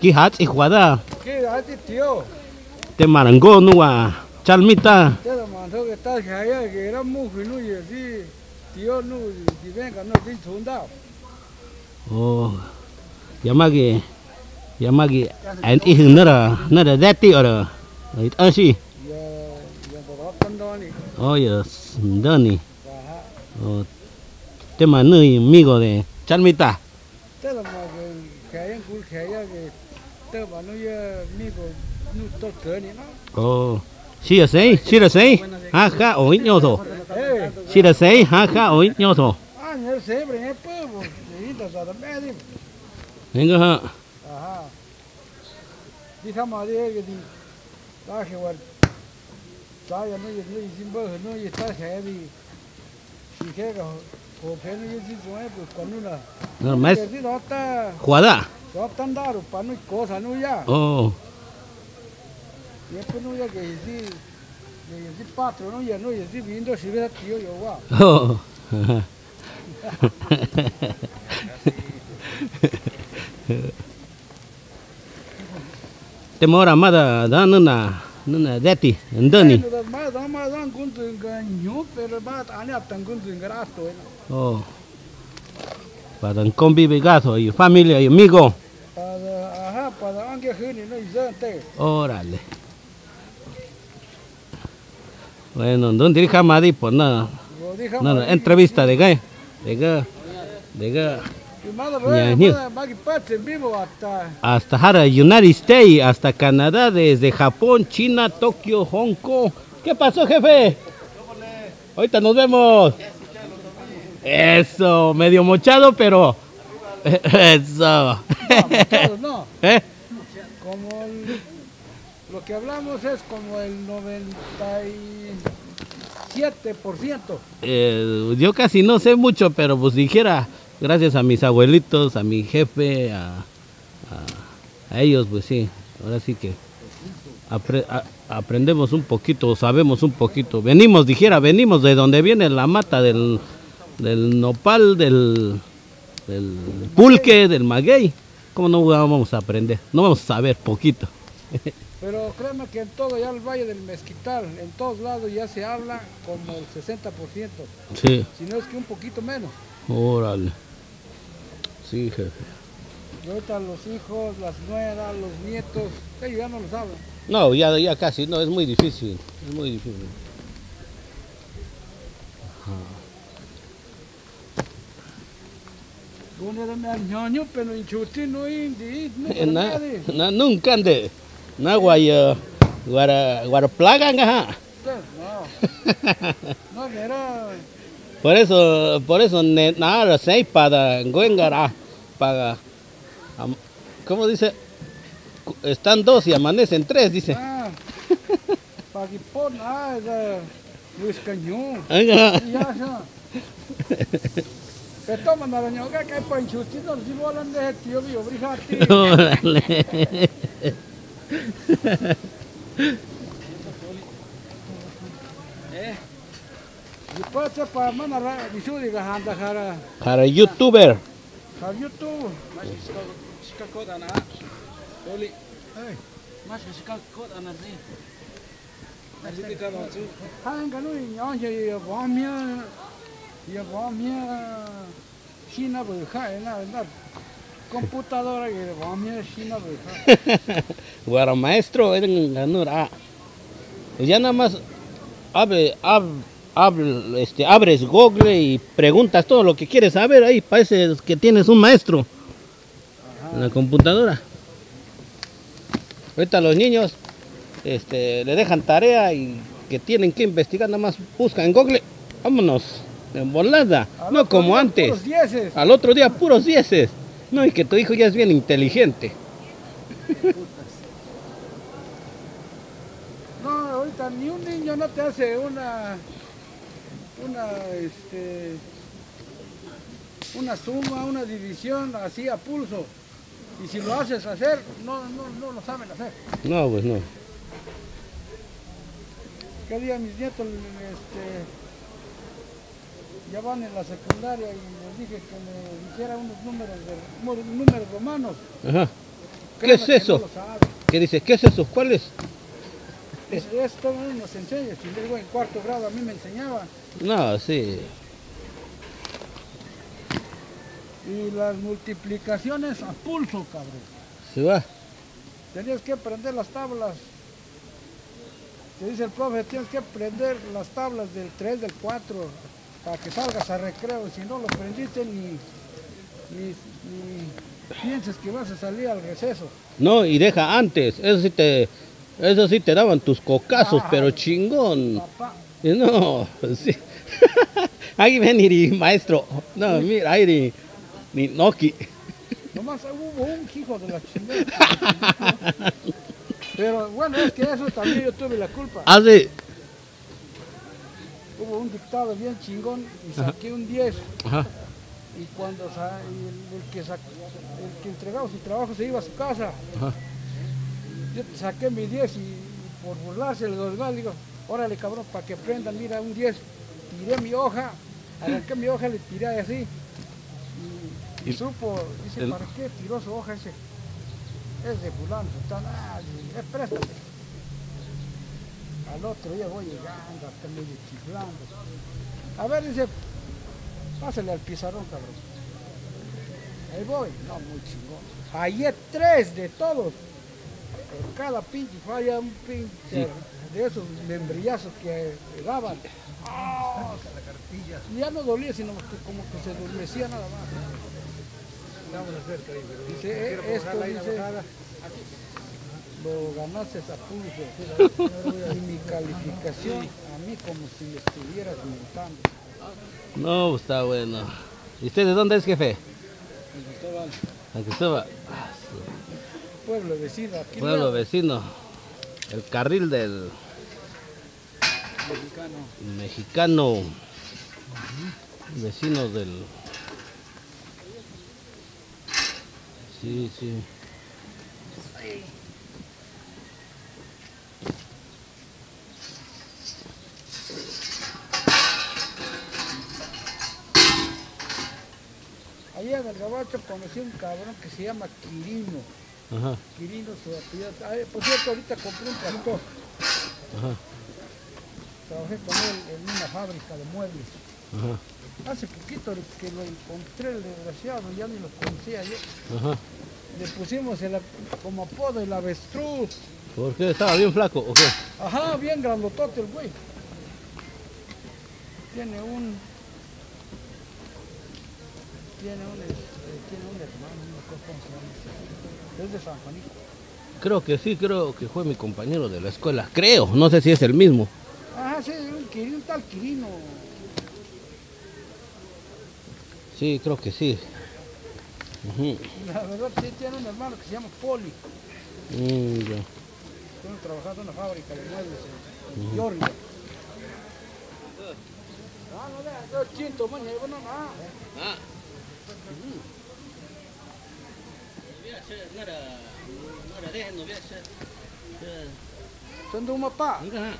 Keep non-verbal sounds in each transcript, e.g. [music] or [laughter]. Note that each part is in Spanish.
ki hat i juada. ¿Qué haces, tío? Te marango nuwa. Chalmita. Te lo mandó que estás allá, que era mujer, ¿no? Y así, tío, no, si venga, no, estoy sondado. Oh. Yamagi. Yamagi. An i hừng nara nara dati ora. It ashi. Ya, ya, por ahora estando ni. Oh yes. Ndani. Oh. Te manui amigo de Chalmita. Te lo te mandó ya, amigo, no toca ni, ¿no? Oh. Shira sei, shira sei. Ha ha oi nyoso. Eh, Shira sei, ha ha oi nyoso. ah, no sé, pero es pueblo, necesita saber medio. Venga ha. Ajá. Dice madre que di, está que war, está ya no, ya no, y sin bajo, no, y está que di, si que que, o que no, y si suena, pues cuando una, No más. que di, no está, Juada. no está andando, para no, cosa, no ya, Oh. y después no ya que si, que si patro, no ya, no, y si viendo si ve tío, yo va, Oh. [laughs] Te mora mada da nuna nuna deti ndani. no, das más, das más, dan con tu engaño, pero va, ane atan con tu engrasto, ¿no? Oh. Para convive gato y familia y amigo. Para, ajá, para, aunque geni, no, y se te, Órale. Bueno, ¿dónde dirija Madi? Pues nada. dije, No, no, entrevista de gay. De gay. De gay. Hasta, Jara, United States, hasta Canadá, desde Japón, China, Tokio, Hong Kong. ¿Qué pasó, jefe? Ahorita nos vemos. Eso, medio mochado, pero. [laughs] Eso. Claro, no, [laughs] ¿Eh? como el- lo que hablamos es como el 97%. Eh, yo casi no sé mucho, pero pues dijera, gracias a mis abuelitos, a mi jefe, a, a- a ellos, pues sí, ahora sí que apre- a- aprendemos un poquito, sabemos un poquito. Venimos, dijera, venimos de donde viene la mata del, del nopal, del, del pulque, del maguey. ¿Cómo no vamos a aprender? No vamos a saber poquito. Pero créeme que en todo ya el Valle del Mezquital, en todos lados ya se habla como el 60%, Sí, si no es que un poquito menos. órale. Sí, jefe. Y ahorita los hijos, las nueras, los nietos, ellos ya no lo saben. No, ya, ya casi, no, es muy difícil, es muy difícil era mi ñoño, pero no nunca ande, na guaya, guara, guara plaga nga No, [laughs] no, era Por eso, por eso, ne, nada, seis para Nguengara, para, ¿cómo dice? Están dos y amanecen tres, dice. Ah, pagipon, ah, era Luis Cañón. Ya, ya. [laughs] Que toman [laughs] a la ñoga que hay panchutito, si volan de tío, mío, brijati. Órale. Y pasa para manara, y su diga, anda, jara, Para youtuber. jara YouTube. Oli. Hang cái núi nhỏ gì võ mía, y võ mía, China bự khai na na computadora que võ mía China bự khai. Guara maestro, eran ganura. Ya nada más hable, hab- hab- este, abres Google y preguntas todo lo que quieres saber ahí. Parece que tienes un maestro en la computadora. Ahorita los niños este, le dejan tarea y que tienen que investigar, nada más buscan en Google. Vámonos, en volada. Al No como antes. puros dieces. Al otro día puros dieces. No, y que tu hijo ya es bien inteligente. [laughs] No, ahorita ni un niño no te hace una, una, este, una suma, una división así a pulso. Y si lo haces hacer, no, no, no lo saben hacer. No, pues no. Que día mis nietos este, ya van en la secundaria y les dije que me dijera unos números, de, números- romanos. Ajá. ¿Qué es eso? No. ¿Qué dice? ¿Qué es eso? ¿Cuál es? Es, esto no nos enseña. Si digo en cuarto grado a mí me enseñaba. No, sí. Y las multiplicaciones a pulso, cabrón. Se va. Tenías que aprender las tablas. Te dice el profe, tienes que aprender las tablas del 3, del 4, para que salgas a recreo. Si no lo aprendiste, ni, ni, ni pienses que vas a salir al receso. No, y deja antes. Eso sí te, eso sí te daban tus cocazos, pero chingón. Papá, No, [laughs] sí. [laughs] Ahí ven, Iri, maestro. No, mira, Iri. Ni Noki. nomás hubo un hijo de la chingada. [laughs] Pero bueno, es que eso también yo tuve la culpa. Hace. Hubo un dictado bien chingón y saqué un 10. Ajá. Y cuando el, el que sac- el que entregaba su trabajo se iba a su casa, Ajá. yo saqué mi 10 y, y por burlarse los demás digo, órale cabrón, para que aprendan, mira un 10. Tiré mi hoja, arranqué mi hoja, le tiré así. Y, supo, dice, el- ¿para qué tiró su hoja ese? Es de fulano, sultano, ah, dice, "Eh, préstate. Al otro día voy llegando, hasta medio chiflando. A ver, dice, pásale al pizarrón, cabrón. Ahí voy, no, muy chingón. Hallé tres de todos. Cada pinche falla un pinche de esos membrillazos que daban. ¡Ah! Ya no dolía, sino que como que se adormecía nada más. Dice, eh, esto dice, lo ganaste a pulso. [laughs] Y mi calificación a mí como si me estuvieras mentando. No, pues, está bueno. ¿Y usted de dónde es, jefe? En Cristóbal, San Cristóbal. pueblo vecino, aquí Pueblo vecino. El carril del mexicano. mexicano. Vecino del. Sí, sí. Allá en el gabacho conocí un cabrón que se llama Quirino. Ajá, Quirino su apellido. Ay, por cierto, ahorita compré un tractor. ajá, Trabajé con él en una fábrica de muebles. ajá, Hace poquito que lo encontré el desgraciado, ya ni lo conocía yo. ajá. Le pusimos el, como apodo el avestruz. ¿Por qué? ¿Estaba bien flaco o qué? Ajá, bien grandotote el güey. Tiene un. Tiene un, este, tiene un hermano, no me acuerdo cómo se llama. Es de San Juanito. Creo que sí, creo que fue mi compañero de la escuela. Creo, no sé si es el mismo. Ajá, sí, un un tal Quirino. Sí, creo que sí. La verdad, sí, tiene un hermano que se llama Poli. Mm, ya. Trabajando en una fábrica de muebles en Georgia. Ah, no, vea, yo chinto, maña, yo no, no. 嗯。吃我这我这里还没吃这真他妈棒。你看。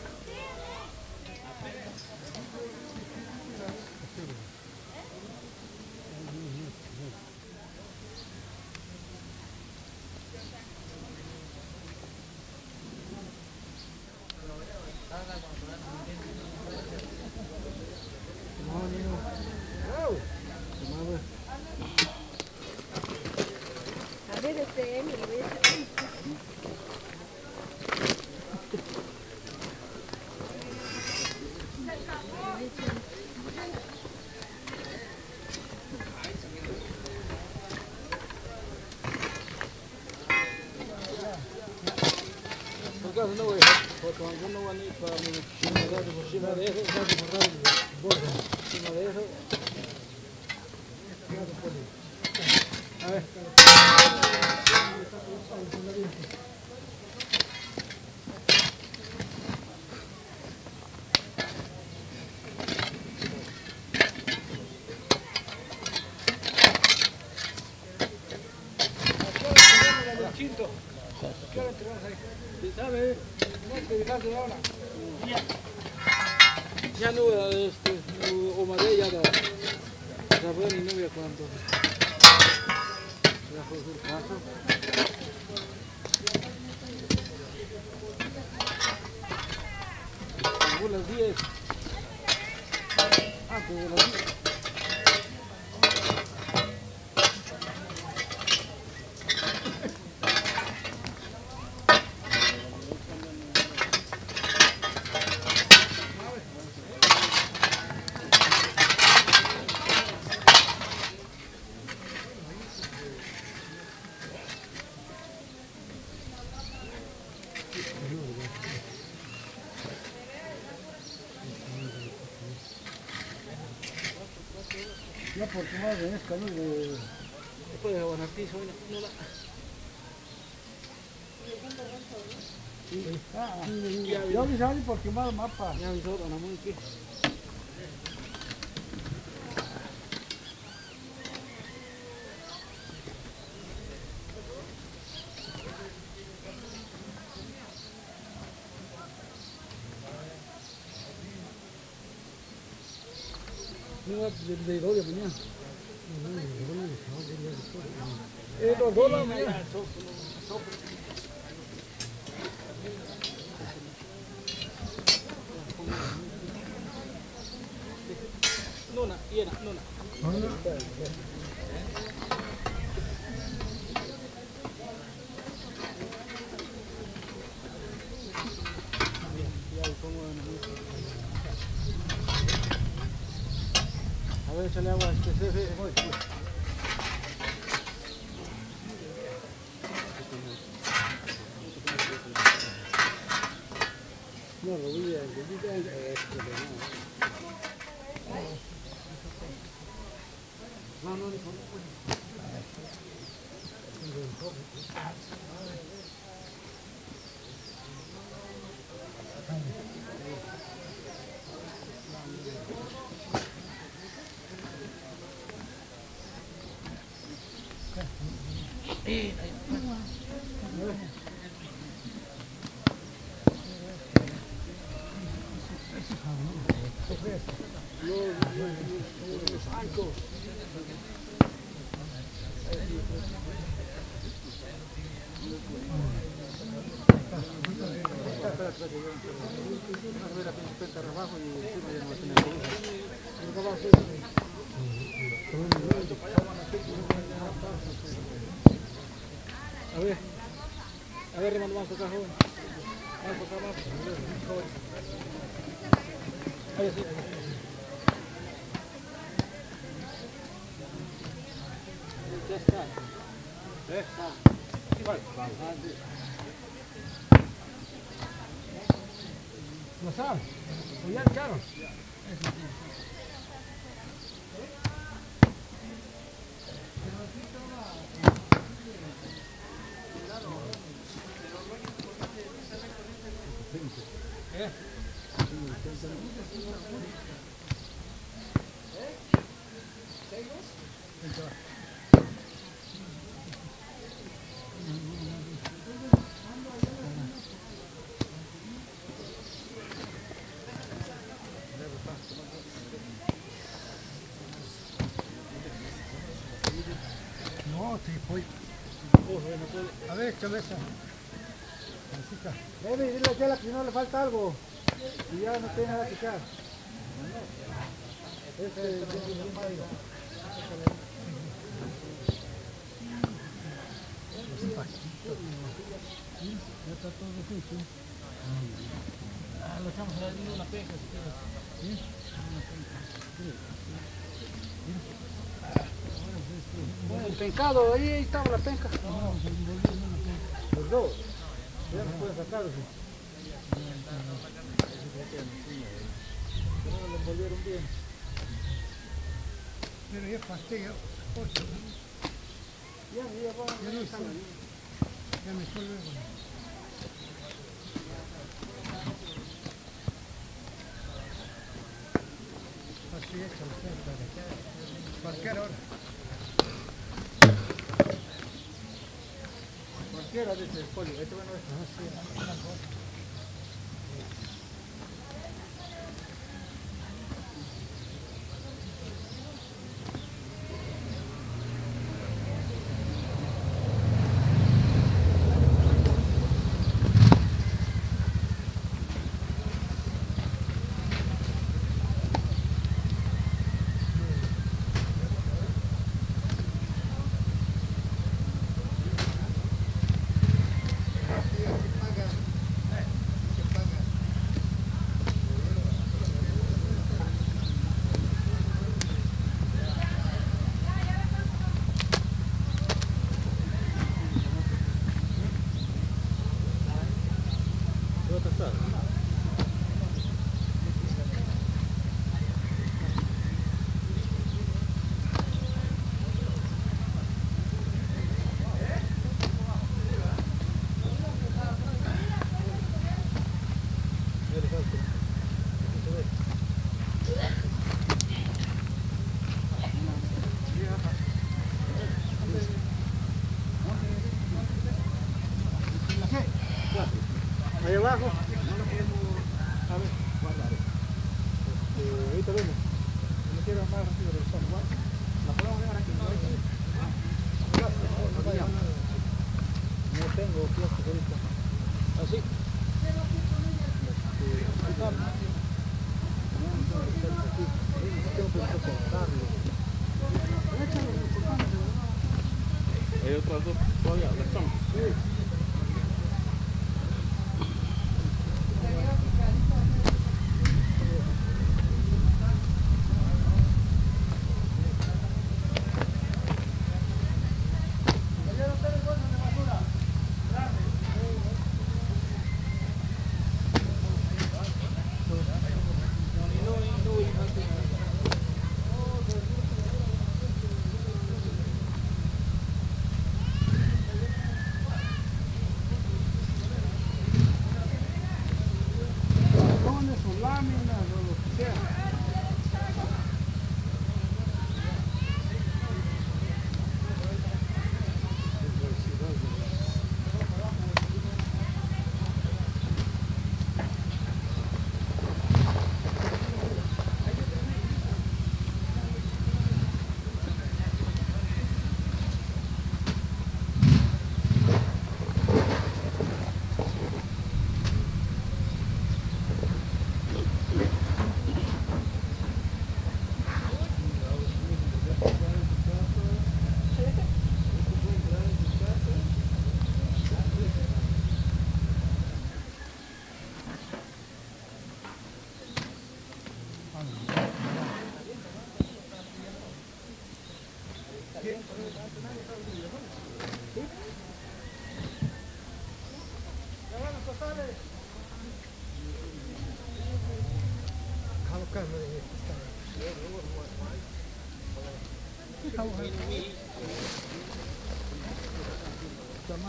Cuando uno va a ir para encima de eso, va a borrar el borde. Encima de eso. A ver. Quinto. ¿Qué hora entramos ahí? ¿Sí ¿Sabe? No hay que dejarse ahora. Ya. Ya no, este, o María ya da. Saber ni novia cuánto. Ya fue su caso. Llegó las 10. Antes de las 10. Ya porque más en esta no de... Después de Bonartizo, no, no la... Ah, porque más mapa. Ya avisó Don Amón que... No, de, de dos de mañana. Eh, los dos de la mañana. Nuna, llena, nuna. A ver, échale agua a este jefe. Voy, voy. No, lo voy a... Lo voy a... Esto, no. No, no, no. Los ancos. A ver, a ver, hermano, más para acá, joven. Más para acá, más. Joven. Ahí sí. Ya está. Ya está. Igual. ¿Lo sabes? ¿O ya echaron? No, sí, voy. A ver, échame esa. Francisca. Baby, dile a Chela que si no le falta algo. Y ya no tiene nada que echar. Este, Ya está todo justo. Ah, lo echamos a la una peja si quieres. ¿Sí? El pencado, ahí estaba la penca. Los dos. Ya no puedes sacarlo. sí. Pero lo envolvieron bien. Pero ya pasé, ya. ocho, ¿no? Ya, ya va. Ya no. Ya me fue luego. Cualquier hora. Bueno es.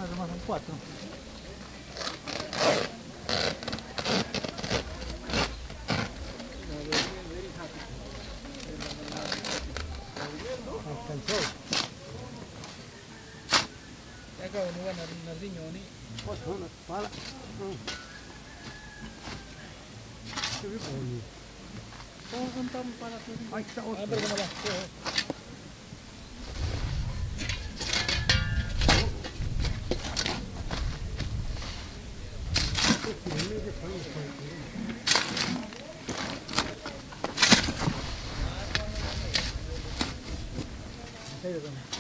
Más, más son cuatro. Alcanzó. Ya acabo de ganar Nardinho ni. Para. ¿Qué vi por ahí? Ahí está otro. A ver cómo va. Thank you.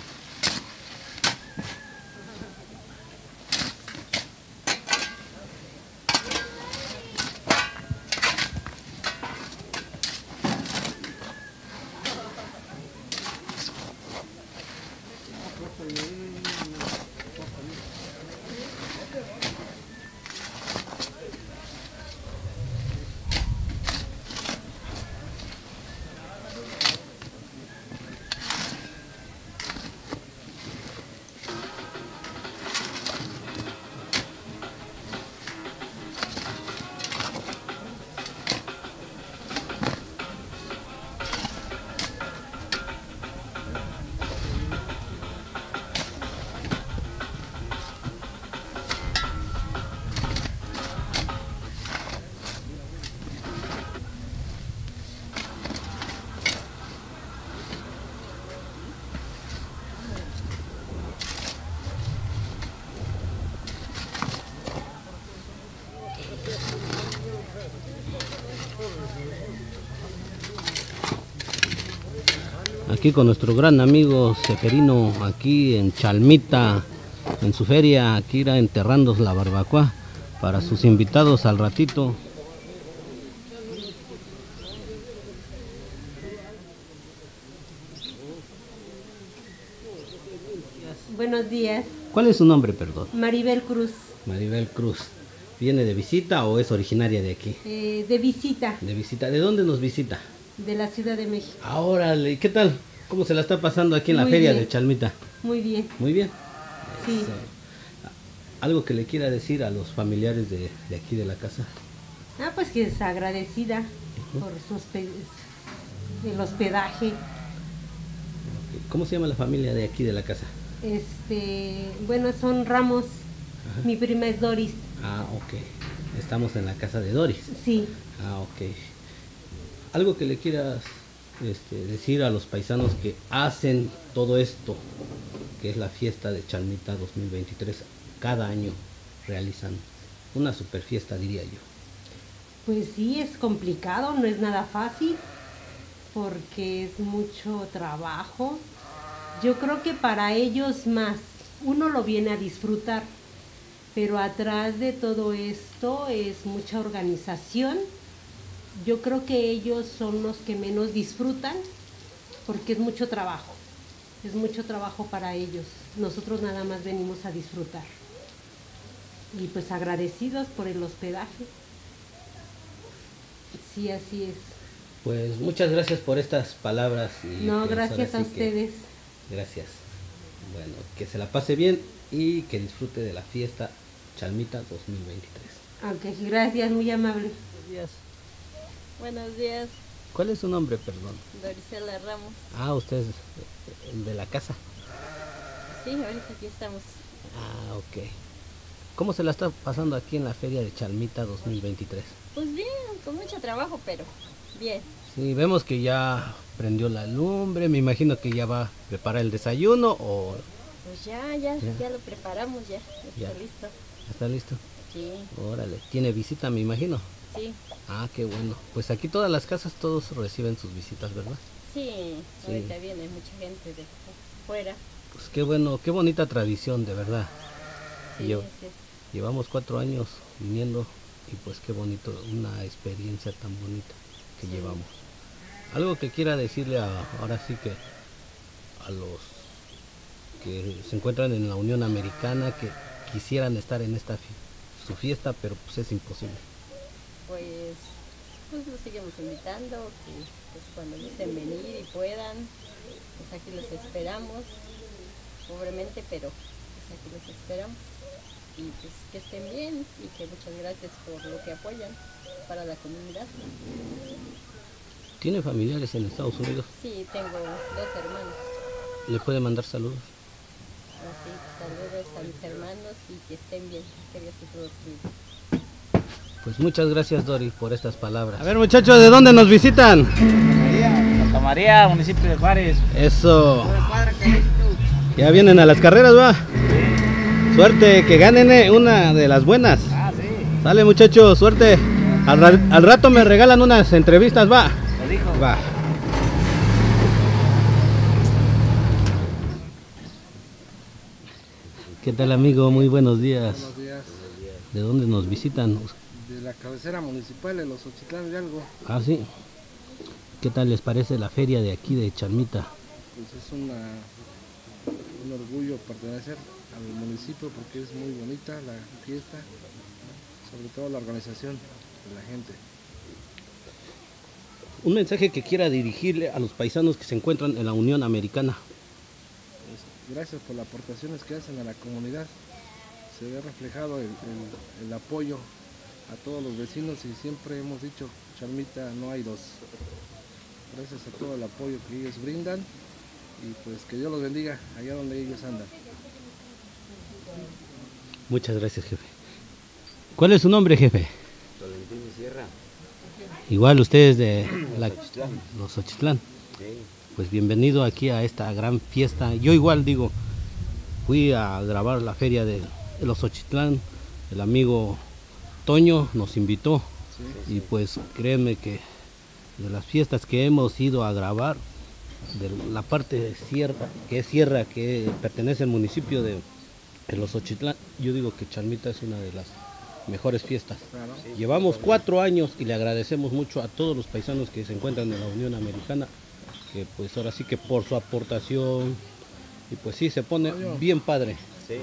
Aquí con nuestro gran amigo Seferino, aquí en Chalmita, en su feria, aquí irá enterrando la barbacoa para sus invitados al ratito. Buenos días, ¿Cuál es su nombre, perdón? Maribel Cruz, Maribel Cruz. ¿Viene de visita o es originaria de aquí? eh, de visita De visita. ¿De dónde nos visita? de la Ciudad de México. Ahora, ¿qué tal? ¿Cómo se la está pasando aquí en la Muy feria bien. de Chalmita? Muy bien, Muy bien. sí. Eso. Algo que le quiera decir a los familiares de, de aquí de la casa. Ah, pues que es agradecida por su el hospedaje. ¿Cómo se llama la familia de aquí de la casa? Este, bueno, son Ramos. Mi prima es Doris. Ah, ok. Estamos en la casa de Doris. Sí. Ah, ok. Algo que le quieras este, decir a los paisanos que hacen todo esto, que es la fiesta de Chalmita 2023, cada año realizan una super fiesta, diría yo. Pues sí, es complicado, no es nada fácil, porque es mucho trabajo. Yo creo que para ellos más, uno lo viene a disfrutar, pero atrás de todo esto es mucha organización. Yo creo que ellos son los que menos disfrutan, porque es mucho trabajo, es mucho trabajo para ellos. Nosotros nada más venimos a disfrutar. Y pues agradecidos por el hospedaje. Sí, así es. Pues muchas gracias por estas palabras. y No, pues, gracias a que- ustedes. Gracias. Bueno, que se la pase bien y que disfrute de la fiesta Chalmita 2023. Ok, gracias, muy amable. Buenos días. Buenos días, ¿Cuál es su nombre, perdón? Dorisela Ramos. Ah, usted es eh, el de la casa. Sí, ahorita aquí estamos. Ah, ok. ¿Cómo se la está pasando aquí en la feria de Chalmita 2023? Pues bien, con mucho trabajo, pero bien. Sí, vemos que ya prendió la lumbre, me imagino que ya va a preparar el desayuno o Pues ya, ya, Ya. ya, lo preparamos, ya. Está listo. está listo. Sí, Órale, tiene visita, me imagino. Sí, Ah, qué bueno. Pues aquí todas las casas todos reciben sus visitas, ¿verdad? sí. Sí. Ahorita viene mucha gente de fuera. Pues qué bueno, qué bonita tradición, de verdad. Sí, Yo- es. Llevamos cuatro años viniendo y pues qué bonito, una experiencia tan bonita que Sí. llevamos. Algo que quiera decirle a, ahora sí que a los que se encuentran en la Unión Americana que quisieran estar en esta su fiesta, pero pues es imposible. Pues, pues los seguimos invitando, que pues cuando gusten venir y puedan, pues aquí los esperamos, pobremente, pero pues aquí los esperamos. Y pues que estén bien y que muchas gracias por lo que apoyan para la comunidad. ¿Tiene familiares en Estados Unidos? Sí, tengo dos hermanos, ¿Le puede mandar saludos? así saludos a mis hermanos y que estén bien, que Dios los cuide. Pues muchas gracias Dori por estas palabras. A ver muchachos, ¿de dónde nos visitan? Santa María, municipio de Juárez. Eso. Ya vienen a las carreras, va. Suerte, que ganen eh, una de las buenas. Ah, sí, Sale muchachos, suerte. Al, ra- al rato me regalan unas entrevistas, va. lo dijo. Va. ¿Qué tal amigo? Muy buenos días. Buenos días. ¿De dónde nos visitan? La cabecera municipal de los Ochitlán de algo, Ah, sí. ¿Qué tal les parece la feria de aquí de Charmita? pues es una, un orgullo pertenecer al municipio porque es muy bonita la fiesta, sobre todo la organización de la gente. Un mensaje que quiera dirigirle a los paisanos que se encuentran en la Unión Americana. Pues, gracias por las aportaciones que hacen a la comunidad. Se ve reflejado el, el- el apoyo a todos los vecinos y siempre hemos dicho, Charmita no hay dos. Gracias a todo el apoyo que ellos brindan y pues que Dios los bendiga allá donde ellos andan. Muchas gracias, jefe. ¿Cuál es su nombre, jefe? Igual ustedes de la- los Ochitlán. Pues bienvenido aquí a esta gran fiesta. Yo igual digo, fui a grabar la feria de los Ochitlán. El amigo Toño nos invitó y pues créeme que de las fiestas que hemos ido a grabar, de la parte sierra, que es sierra, que pertenece al municipio de, de Los Ochitlán, yo digo que Chalmita es una de las mejores fiestas. Llevamos cuatro años y le agradecemos mucho a todos los paisanos que se encuentran en la Unión Americana, que pues ahora sí que por su aportación, y pues sí, se pone bien padre. Sí,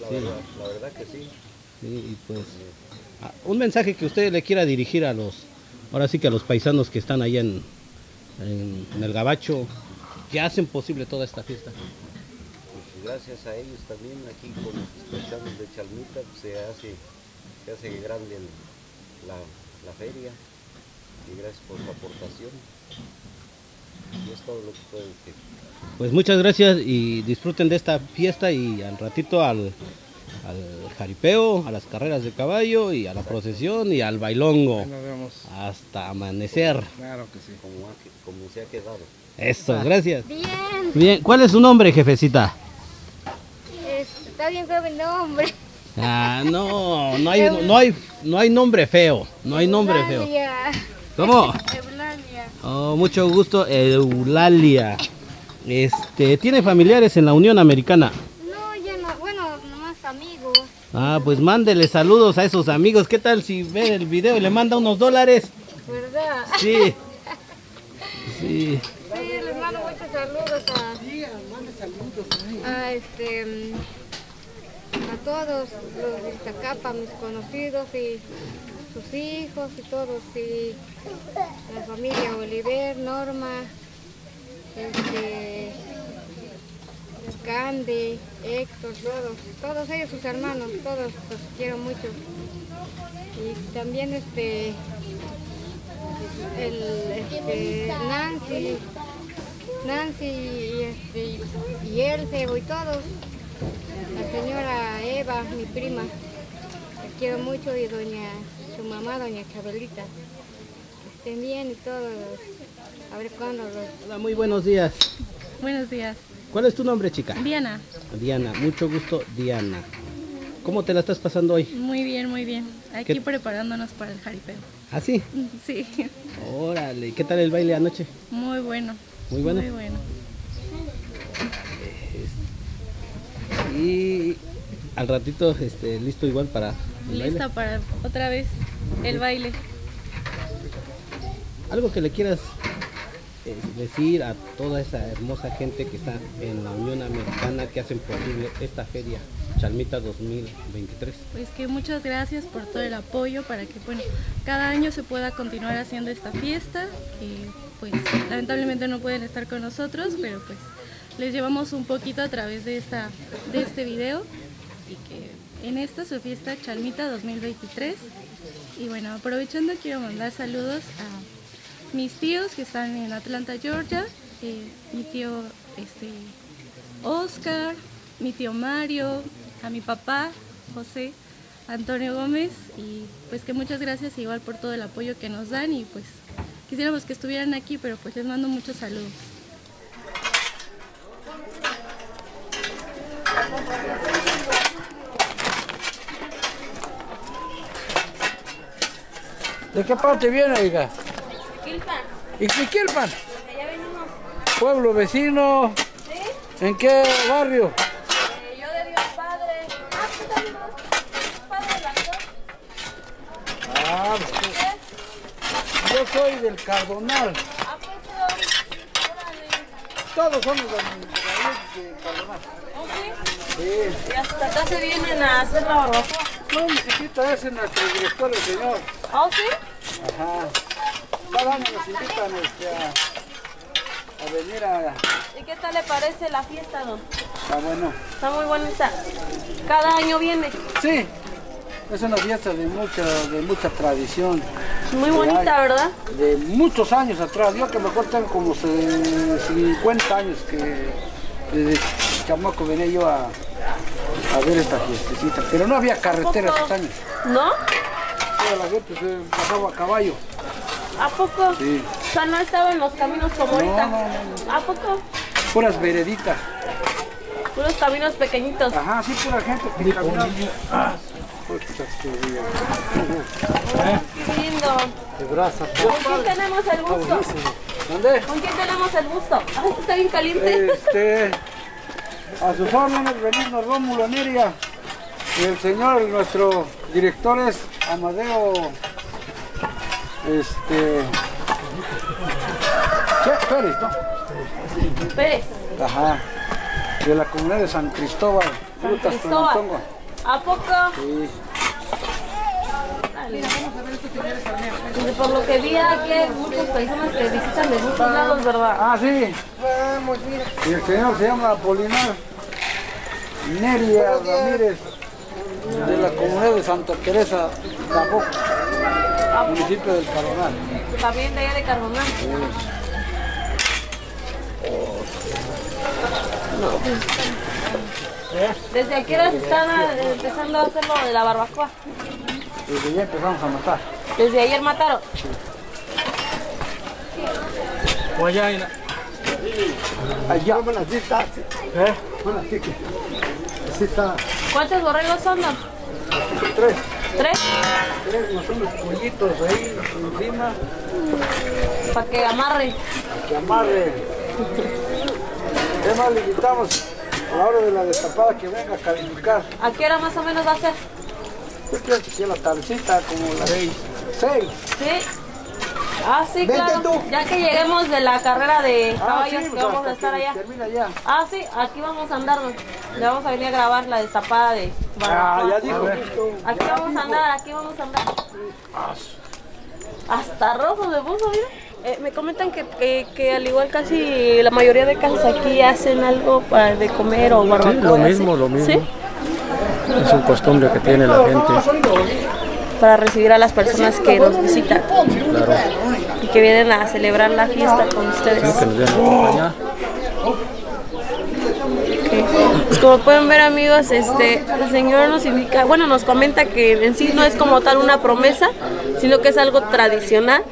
la, Sí. Verdad, la verdad que sí. Y pues un mensaje que usted le quiera dirigir a los, ahora sí que a los paisanos que están allá en, en, en el Gabacho, que hacen posible toda esta fiesta. Pues gracias a ellos también aquí con los paisanos de Chalmita pues, se hace, se hace grande el- la, la feria y gracias por su aportación. Y es todo lo que puedo decir. Pues muchas gracias y disfruten de esta fiesta y al ratito al, al jaripeo, a las carreras de caballo y a la procesión y al bailongo Nos vemos. hasta amanecer. Claro que sí. Como, como se ha quedado. Eso, gracias. Bien, Bien, ¿cuál es su nombre, jefecita? es- está bien feo mi nombre. Ah, no, no hay, no hay, no hay nombre feo, no hay nombre feo. Eulalia. ¿Cómo? Eulalia. Oh, mucho gusto, Eulalia. Este, ¿tiene familiares en la Unión Americana? No, ya no, bueno, nomás amigos. Ah, pues mándele saludos a esos amigos. ¿Qué tal si ve el video y le manda unos dólares? ¿Verdad? Sí. [laughs] Sí. Sí, les mando muchos saludos a, a este a todos los de Iztacapa, mis conocidos y sus hijos y todos y la familia Oliver, Norma, este Candy, Héctor, todos, todos ellos sus hermanos, todos los quiero mucho. Y también este el este, Nancy, Nancy y, este, y Elfeo y todos. La señora Eva, mi prima, la quiero mucho y doña, su mamá, doña Chabelita. Que estén bien y todos. A ver cuándo los Hola, muy buenos días. Buenos días. ¿Cuál es tu nombre, chica? Diana, Diana, mucho gusto, Diana. ¿Cómo te la estás pasando hoy? muy bien, muy bien. Aquí ¿Qué- preparándonos para el jaripeo. ¿Ah, sí? [laughs] Sí, Órale, ¿qué tal el baile anoche? muy bueno. Muy bueno. Muy bueno. Y al ratito, este, listo igual para el baile. Lista para otra vez el baile. Algo que le quieras decir a toda esa hermosa gente que está en la Unión Americana que hacen posible esta feria Chalmita 2023. Pues que muchas gracias por todo el apoyo para que bueno, cada año se pueda continuar haciendo esta fiesta, que pues lamentablemente no pueden estar con nosotros, pero pues les llevamos un poquito a través de esta de este video y que en esta su fiesta Chalmita 2023 y bueno, aprovechando quiero mandar saludos a mis tíos que están en Atlanta, Georgia, eh, mi tío este Oscar, mi tío Mario, a mi papá, José Antonio Gómez, y pues que muchas gracias igual por todo el apoyo que nos dan y pues quisiéramos que estuvieran aquí, pero pues les mando muchos saludos. ¿De qué parte viene, oiga? Ixmiquilpan. Pueblo vecino. ¿En qué barrio? yo de Dios Padre. Ah, tú también Padre dos. Ah, pues, yo soy del Cardonal. ¿A poco? Todos somos del, de del Cardonal. Sí. Y hasta acá se vienen a hacer la barbacoa. No, mi chiquita es nuestro director, el señor. ¿Ah, sí? Ajá. Cada año nos invitan este, a, a venir a... ¿Y qué tal le parece la fiesta, don? Ah, bueno. Está muy bonita. Cada año viene. Sí, es una fiesta de mucha, de mucha tradición. Muy bonita, hay. ¿verdad? De muchos años atrás. Yo que mejor tengo como se- 50 años que desde chamaco venía yo a, a ver esta fiestecita. Pero no había carretera esos años. ¿No? Toda la gente se pasaba a caballo. ¿A poco? Sí. O sea, no estaba en los caminos como No, ahorita. no, ¿A poco? Puras vereditas. Unos caminos pequeñitos. Ajá, sí, pura gente que caminaba. Ah. Qué lindo. De brasa. ¿Con quién tenemos el gusto? ¿Dónde? ¿Con quién tenemos el gusto? Ay, está bien caliente. Este, a sus órdenes, Benigno Rómulo Niria. Y el señor, nuestro director es Amadeo. Este. Che- Pérez, ¿no? Pérez, Ajá. De la comunidad de San Cristóbal. San Frutas Cristóbal. ¿A poco? Sí. Dale. Y por lo que vi aquí hay muchas personas que visitan de muchos lados, ¿verdad? Ah, sí. Y el señor se llama Apolinar Neria Ramírez, de la comunidad de Santa Teresa, Municipio del Cardonal. También de allá de Carbonal. No, pues, ¿Desde aquí hora están eh, empezando a hacer lo de la barbacoa? Desde ya empezamos a matar. Desde ayer mataron. Allá, bueno, así está. ¿Eh? Bueno, así que. Así está. ¿Cuántos borregos son? don? Tres. ¿Tres? Tres más unos pollitos ahí encima. Para que amarre. Que amarre. ¿Qué más le invitamos a la hora de la destapada que venga a calificar? ¿A qué hora más o menos va a ser? Yo creo que la tardecita, como las seis. Seis. Sí. Ah, sí, Vente claro. tú. Ya que lleguemos de la carrera de Ah, caballos sí, que vamos a estar allá. Termina ya. Ah, sí, aquí vamos a andar. Le vamos a venir a grabar la destapada de Ah, ya dijo. Aquí vamos a andar, aquí vamos a andar. Hasta rojo se puso, mira. Eh, me comentan que, que, que al igual casi la mayoría de casas aquí hacen algo para de comer o barbacoa. Sí, lo así. mismo, lo mismo. ¿Sí? Es una costumbre que tiene la gente. Para recibir a las personas que nos visitan Claro. y que vienen a celebrar la fiesta con ustedes. Sí, que nos. Pues como pueden ver amigos, este, el Señor nos indica, bueno, nos comenta que en sí no es como tal una promesa, sino que es algo tradicional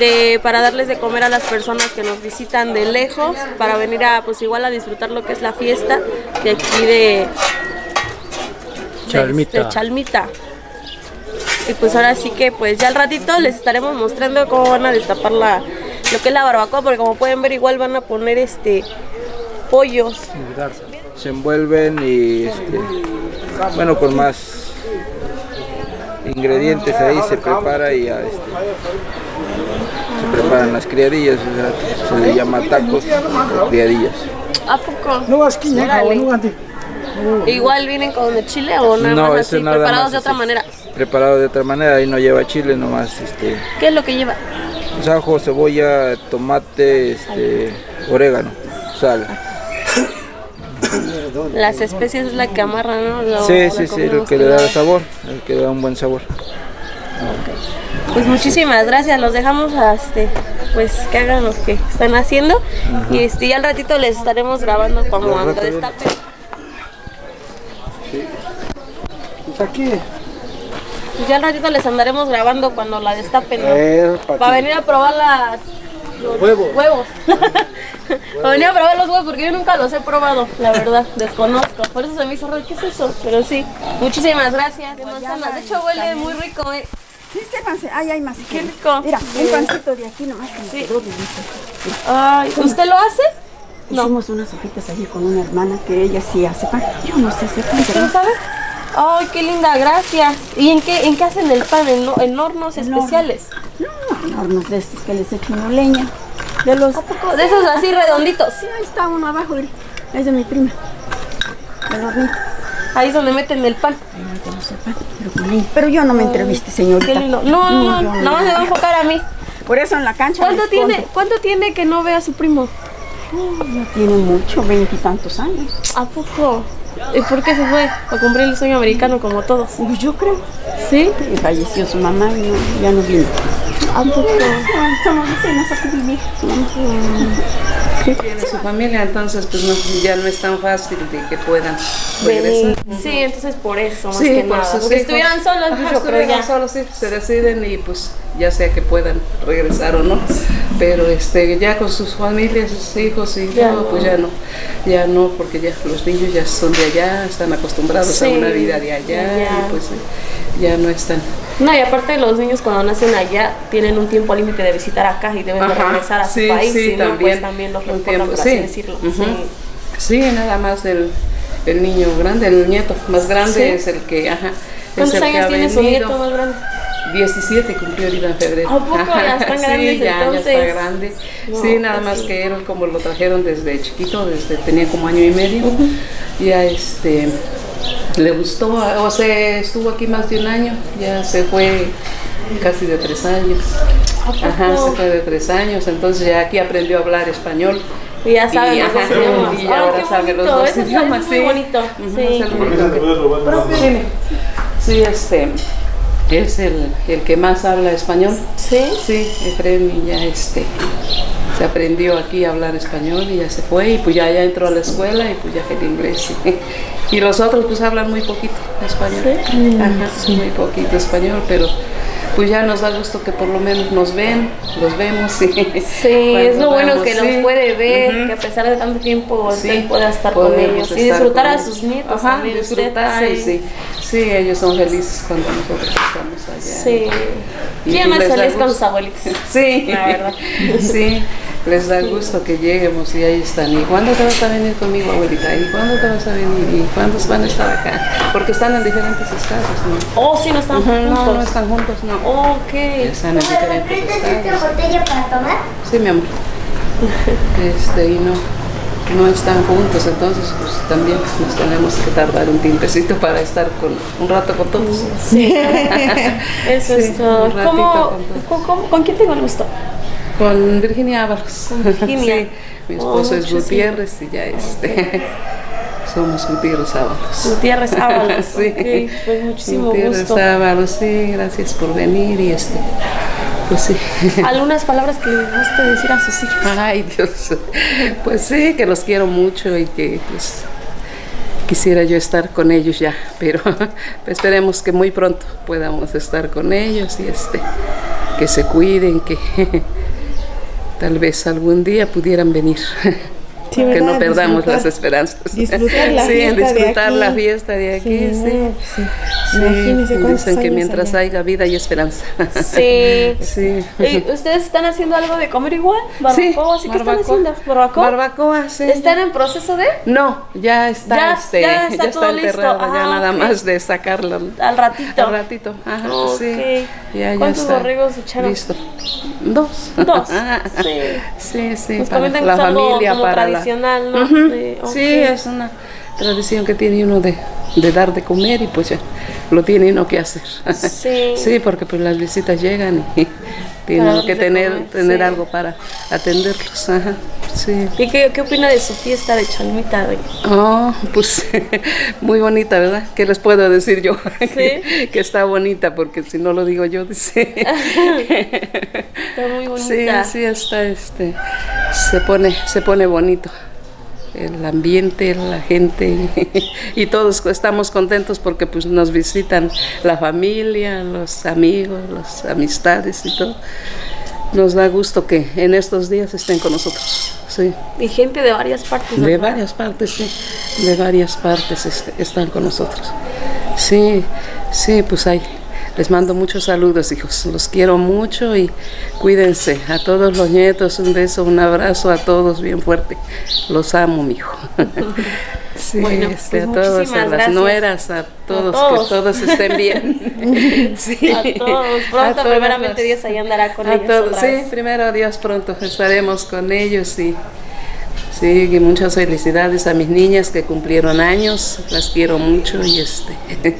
de para darles de comer a las personas que nos visitan de lejos, para venir a pues igual a disfrutar lo que es la fiesta de aquí de, Chalmita. de Chalmita. Y pues ahora sí que pues ya al ratito les estaremos mostrando cómo van a destapar la lo que es la barbacoa, porque como pueden ver igual van a poner este pollos. se envuelven y este, bueno con más ingredientes ahí se prepara y ya este, se preparan las criadillas o sea, se le llama tacos o criadillas ¿A poco? No, que Órale. Igual vienen con el chile o nada no más así, nada preparados más de otra manera. Preparado de otra manera ahí no lleva chile nomás este ¿Qué es lo que lleva? pues, ajo cebolla tomate este orégano sal [coughs] Las especies es la que amarran, ¿no? Lo- sí sí sí lo que le da sabor el que le da un buen sabor Pues muchísimas gracias, los dejamos a este, pues que hagan lo que están haciendo y este ya al ratito les estaremos grabando como rato viene. destapen. Pues aquí. Pues ya al ratito les andaremos grabando cuando la destapen, ¿no? Eh, pa' Para venir a probar las los Huevos. huevos. [laughs] Para venir a probar los huevos porque yo nunca los he probado, la verdad, desconozco. Por eso se me hizo raro, ¿qué es eso? Pero sí, muchísimas gracias. De manzanas, de hecho huele muy rico, eh. Sí, sírvanse. Ay, hay más. Qué rico. Mira, un pancito de aquí nomás Sí. Ay, ¿usted lo hace? Hicimos unas hojitas allí con una hermana que ella sí hace pan. Yo no sé hacer pan, ¿Usted pero lo sabe? Ay, qué linda, gracias. ¿Y en qué, en qué hacen el pan? ¿En, ho- en hornos En horno. especiales? no, en hornos de estos que les echo una leña. De los... De esos así redonditos. Sí, ahí está uno abajo, mire. Es de mi prima. Del hornito. Ahí es donde meten el pan. Ahí metemos el pan, pero con leña. Pero yo no me entreviste, señorita. Qué lindo. No, no, no, nada más me va a enfocar a mí. Por eso en la cancha ¿Cuánto tiene. ¿Cuánto tiene que no vea a su primo? Ya tiene mucho, veintitantos años. ¿A poco? ¿Y por qué se fue? A cumplir el sueño americano como todos. Pues yo creo. ¿Sí? Y falleció su mamá y no- ya no vino. ¿A poco? Somos vecinos aquí vivir. Tiene su familia, entonces pues no, ya no es tan fácil de que puedan regresar. Sí, entonces por eso, más Sí, que por nada. sus Porque hijos. estuvieran solos, Ajá, yo creo estuvieran ya. solos, sí, se deciden y pues ya sea que puedan regresar o no. Pero este ya con sus familias, sus hijos y Ya todo, no. pues ya no. Ya no, porque ya los niños ya son de allá, están acostumbrados Sí, a una vida de allá de allá. y pues eh, ya no están No, y aparte los niños cuando nacen allá tienen un tiempo límite de visitar acá y deben de regresar a su sí, país, sí, si no, pues también. también los por así sí. decirlo. Sí. Sí, nada más el, el niño grande, el nieto más grande es el que, ajá. es ¿Cuántos años tiene su nieto más grande? 17 cumplió ahorita en febrero. ¿A poco? Ya están [laughs] grandes, sí, ya, ya entonces. está grande. No, sí, nada pues más sí. que él como lo trajeron desde chiquito, desde tenía como año y medio, ya este le gustó, o sea, estuvo aquí más de un año, ya se fue casi de tres años. Ajá, se fue de tres años, entonces ya aquí aprendió a hablar español. Y ya sabe los dos idiomas. Y ahora qué sabe los dos idiomas, muy sí. bonito, sí. Sí, sí, este es el, el que más habla español. Sí. Sí, Efraín ya este se aprendió aquí a hablar español y ya se fue y pues ya, ya entró a la escuela y pues ya fue el inglés. [laughs] Y los otros pues hablan muy poquito español. Sí. Ajá, muy poquito español, pero pues ya nos da gusto que por lo menos nos ven, los vemos. Sí, Sí, [laughs] es lo bueno que los puede ver, que a pesar de tanto tiempo Sí, usted pueda estar con ellos y estar disfrutar con a sus nietos Ajá, también. usted, disfrutar y sí. Sí, ellos son felices cuando nosotros estamos allá. Sí. Y ¿Quién da feliz con sus abuelitos? [laughs] Sí, La verdad. sí, les da gusto que lleguemos y ahí están. ¿Y cuándo te vas a venir conmigo, abuelita? ¿Y cuándo te vas a venir? ¿Y cuándo van a estar acá? Porque están en diferentes estados, ¿no? Oh, sí, no están Ujú, No, juntos. no están juntos, no. Ok. Están en diferentes estados. botella para tomar? Sí, mi amor. Este, y no, no están juntos, entonces pues también nos tenemos que tardar un tiempecito para estar con, un rato con todos. Sí, [laughs] eso Sí, es todo. un ratito ¿Cómo, con todos. con quién tengo el gusto? Con Virginia Ábalos. Con Virginia. [laughs] Sí, mi Oh, esposo es. Gutiérrez y ya este. [laughs] Somos Gutiérrez Ábalos. Gutiérrez Ábalos. [laughs] sí. ok, Pues muchísimo Gutiérrez gusto. Ábalos, sí, gracias por venir y este. Pues sí. ¿Algunas palabras que le guste decir a sus hijos? Ay, Dios. Pues sí, que los quiero mucho y que pues quisiera yo estar con ellos ya, pero esperemos que muy pronto podamos estar con ellos y este que se cuiden, que tal vez algún día pudieran venir. [laughs] Sí, que no perdamos Disfrutar- las esperanzas. disfrutar la [laughs] sí, fiesta de disfrutar aquí. la fiesta de aquí, Sí, sí. sí. dicen que mientras allá. haya vida hay esperanza. Sí. [laughs] sí. ¿Y ¿Ustedes están haciendo algo de comer igual? ¿Barbacoa? ¿Sí? ¿Qué están barbacoa. haciendo? ¿Barbacoa? Barbacoa, sí. ¿Están en proceso de? No, ya está, Ya- este, ya [laughs] está todo listo. enterrada, ya Ah, nada más de sacarla. Al ratito. Al ratito, ajá, Ok. sí. Ya, ya ¿Cuántos está borregos echaron? Listo. Dos. Dos. Sí. Sí, sí, para la familia, para Sí, es una tradición que tiene uno de, de dar de comer y pues ya lo tiene uno que hacer. Sí. [laughs] Sí, porque pues las visitas llegan y [laughs] tiene que tener, comer, tener sí. algo para atenderlos. Ajá. Sí. ¿Y qué, qué opina de su fiesta de Chalmita? Oh, pues [laughs] muy bonita, ¿verdad? ¿Qué les puedo decir yo? que, que está bonita, porque si no lo digo yo, dice. Está muy sí, bonita. sí, está, este, se pone, se pone bonito. El ambiente, la gente [laughs] y todos estamos contentos porque pues nos visitan la familia, los amigos, las amistades y todo. Nos da gusto que en estos días estén con nosotros. Sí. Y gente de varias partes. De ¿verdad? varias partes, sí. De varias partes están con nosotros. Sí, sí, pues ahí. Les mando muchos saludos, hijos. Los quiero mucho y cuídense. A todos los nietos, un beso, un abrazo a todos bien fuerte. Los amo, mijo. [laughs] Sí, Bueno, este, pues a todos, a las gracias. nueras, a todos, todos. que todos estén bien. [laughs] Sí. A todos. A Pronto, primeramente Dios ahí andará con a ellos. todos, otra sí, primero Dios pronto estaremos con ellos y sí, y muchas felicidades a mis niñas que cumplieron años, las quiero mucho y este [laughs]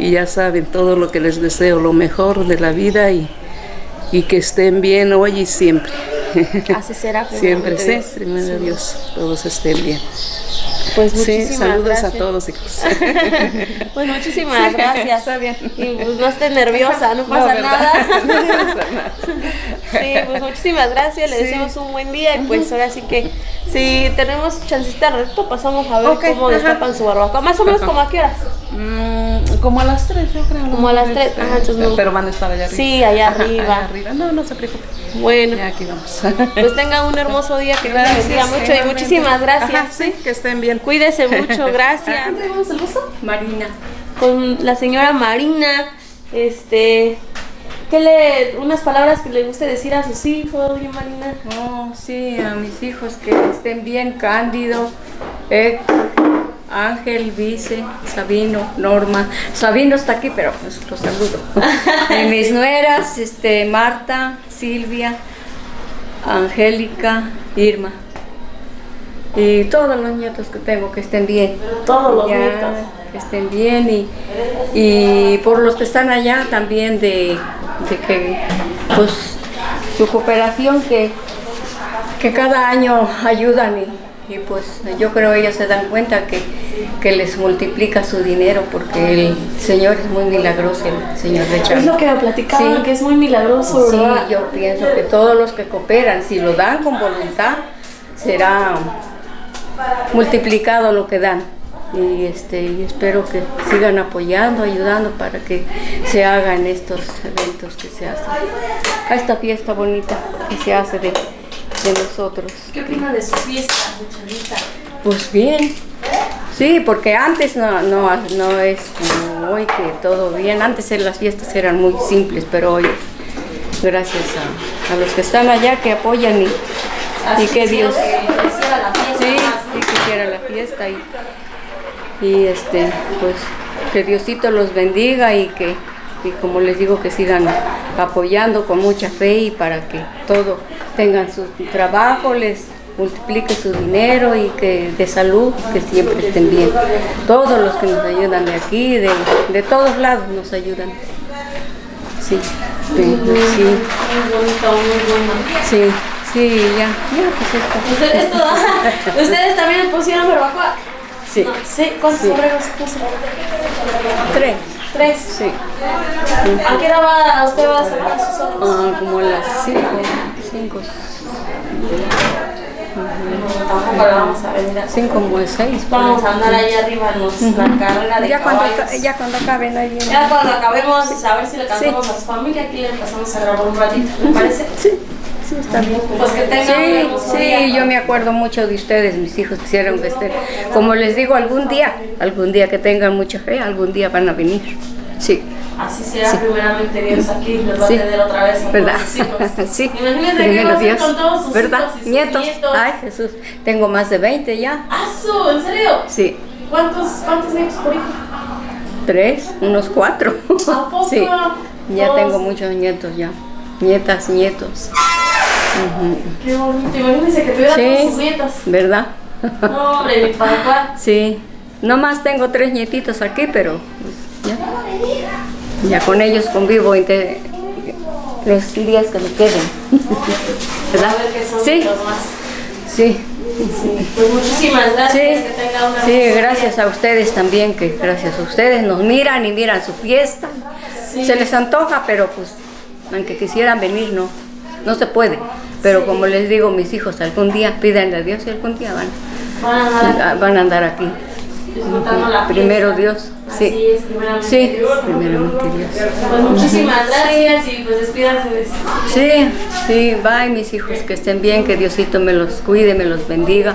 y ya saben todo lo que les deseo, lo mejor de la vida y, y que estén bien hoy y siempre. Así será. [laughs] Siempre, sí, primero Dios, todos estén bien. Pues sí, muchísimas saludos gracias. a todos, hijos. [laughs] Pues muchísimas Sí, gracias. está bien. Y pues no esté nerviosa, no [laughs] [laughs] No, pasa nada. Sí, pues muchísimas gracias, le Sí. deseamos un buen día y pues ahora sí que si tenemos chancita ratito pasamos a ver cómo ajá. destapan su barbacoa. Más o menos como a qué horas. Mm, como a las 3, yo creo. Como a las tres. Este, Ah, entonces no. Pero van a estar allá arriba. Sí, allá Ajá, arriba. allá arriba. No, no se preocupe. Bueno. Ya aquí vamos. Pues tenga un hermoso día, que Gracias, bendiga mucho y muchísimas gracias. Ajá, sí, que estén bien. Cuídese mucho, [laughs] gracias. ¿Cómo tenemos el gusto? Marina. Con la señora Marina. Este, ¿qué le, unas palabras que le guste decir a sus hijos, Marina? Oh, sí, a mis hijos que estén bien, Cándido, Ángel, Vice, Sabino, Norma. Sabino está aquí, pero pues lo saludo. Y [laughs] mis nueras, este, Marta, Silvia, Angélica, Irma. Y todos los nietos que tengo que estén bien. Todos los Ya, nietos. Que estén bien y, y por los que están allá también de, de que pues su cooperación que, que cada año ayudan y, y, pues yo creo ellos se dan cuenta que, que les multiplica su dinero porque el Señor es muy milagroso, el Señor Richard. Es lo que me platicaban, que es muy milagroso, Sí, ¿verdad? yo pienso que todos los que cooperan, si lo dan con voluntad, será multiplicado lo que dan. Y este, y espero que sigan apoyando, ayudando para que se hagan estos eventos que se hacen. A esta fiesta bonita que se hace de, de nosotros. ¿Qué opina de su fiesta, muchachita? Pues bien. Sí, porque antes no, no, no es como hoy que todo bien. Antes las fiestas eran muy simples, pero hoy, gracias a, a los que están allá que apoyan y, y que Dios quisiera la fiesta y, y este pues que Diosito los bendiga y que y como les digo que sigan apoyando con mucha fe y para que todo tengan su trabajo les multiplique su dinero y que de salud que siempre estén bien. Todos los que nos ayudan de aquí de, de todos lados nos ayudan. Sí sí. Sí sí, sí ya ya pues esto ¿Ustedes, todo- [laughs] ¿Ustedes también pusieron barbacoa? Sí. No, ¿Sí? ¿Cuántos Sí. sombreros puso? tres Tres. Sí. ¿A qué hora va, usted va a sacar sus ojos? Ah, como a las 5, 5. Tampoco la vamos a venir a 5 como 6. Vamos a andar ahí arriba en los- la carrera de ya cuando, caballos. ya cuando acaben ahí. Ya cuando acabemos, a ver si le cantamos a su familia, aquí le pasamos a grabar un ratito, ¿me parece? Sí, sí, está bien. Pues que tengan Sí, sí, yo me acuerdo mucho de ustedes, mis hijos quisieron que estén. Como les digo, algún día, algún día que tengan mucha fe, algún día van a venir. Sí. Así será Sí. primeramente Dios aquí, los va Sí. a tener otra vez con ¿Verdad? todos sus hijos. [laughs] sí. Imagínate Primero va a Dios. con todos sus ¿Verdad? hijos y sus nietos. nietos. Ay, Jesús. Tengo más de 20 ya. ¡Asu! ¿En serio? Sí. ¿Cuántos, cuántos nietos por hijo? Tres, unos cuatro. poco? [laughs] Sí. Ya tengo muchos nietos ya. Nietas, nietos. Qué bonito, imagínense que tuviera todos sus nietos. ¿Verdad? No, hombre, mi papá. Sí. Nomás tengo tres nietitos aquí, pero pues, ya. Ya con ellos convivo inte- los días que me queden. ¿Verdad? [laughs] A ver qué son Sí. los más. Sí. Pues muchísimas gracias, Sí. que tenga una Sí, gracias a ustedes también, que gracias a ustedes nos miran y miran su fiesta. Sí. Se les antoja, pero pues, aunque quisieran venir, no, no se puede. Pero como les digo, mis hijos algún día pídanle a Dios y algún día van, Van a andar van a andar aquí. la Primero. Dios, Así sí. es, primeramente Sí, Dios. primeramente Dios. Pues muchísimas gracias y pues despídanse de Sí, sí, bye mis hijos, que estén bien, que Diosito me los cuide, me los bendiga,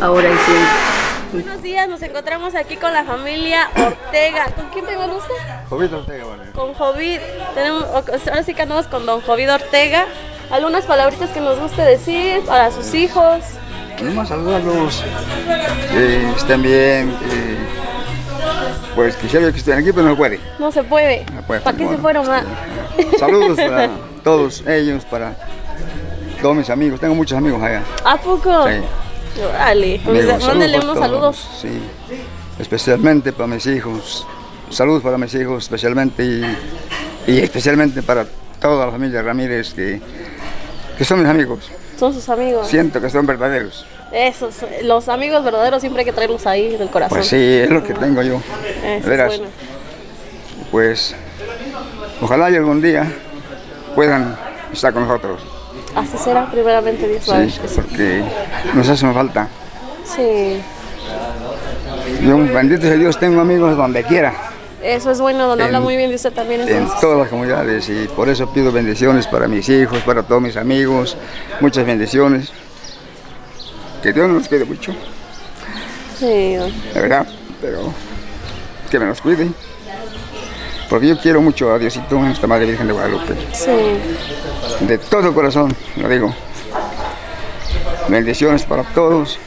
ahora y siempre. Buenos días, nos encontramos aquí con la familia Ortega. ¿Con quién tengo el gusto? Jovito Ortega, vale. Con Jovid. Tenemos, ahora sí que andamos con don Jovid Ortega. Algunas palabritas que nos guste decir para sus hijos. Nomás saludarlos, que estén bien, que pues quisiera que estén aquí, pero no puede. No se puede. No puede, ¿Para qué bueno. se fueron más? Saludos [laughs] para todos ellos, para todos mis amigos. Tengo muchos amigos allá. ¿A poco? Sí. Órale. Pues, unos saludos. Sí. Especialmente para mis hijos. Saludos para mis hijos, especialmente y, y especialmente para toda la familia Ramírez que, que son mis amigos. Son sus amigos. Siento que son verdaderos. Esos, los amigos verdaderos siempre hay que traerlos ahí del corazón. Pues sí, es lo que tengo yo. Eso veras. bueno. Pues ojalá y algún día puedan estar con nosotros. Así será, primeramente Dios. Sí, que sí. porque nos hace falta. Sí, Yo, bendito sea Dios, tengo amigos donde quiera, eso es bueno, don En- habla muy bien de usted también. en entonces. todas las comunidades, y por eso pido bendiciones para mis hijos, para todos mis amigos, muchas bendiciones. Que Dios nos cuide mucho, Sí, de verdad, pero que me los cuide. Porque yo quiero mucho a Diosito, a nuestra Madre Virgen de Guadalupe. Sí. De todo corazón, lo digo. Bendiciones para todos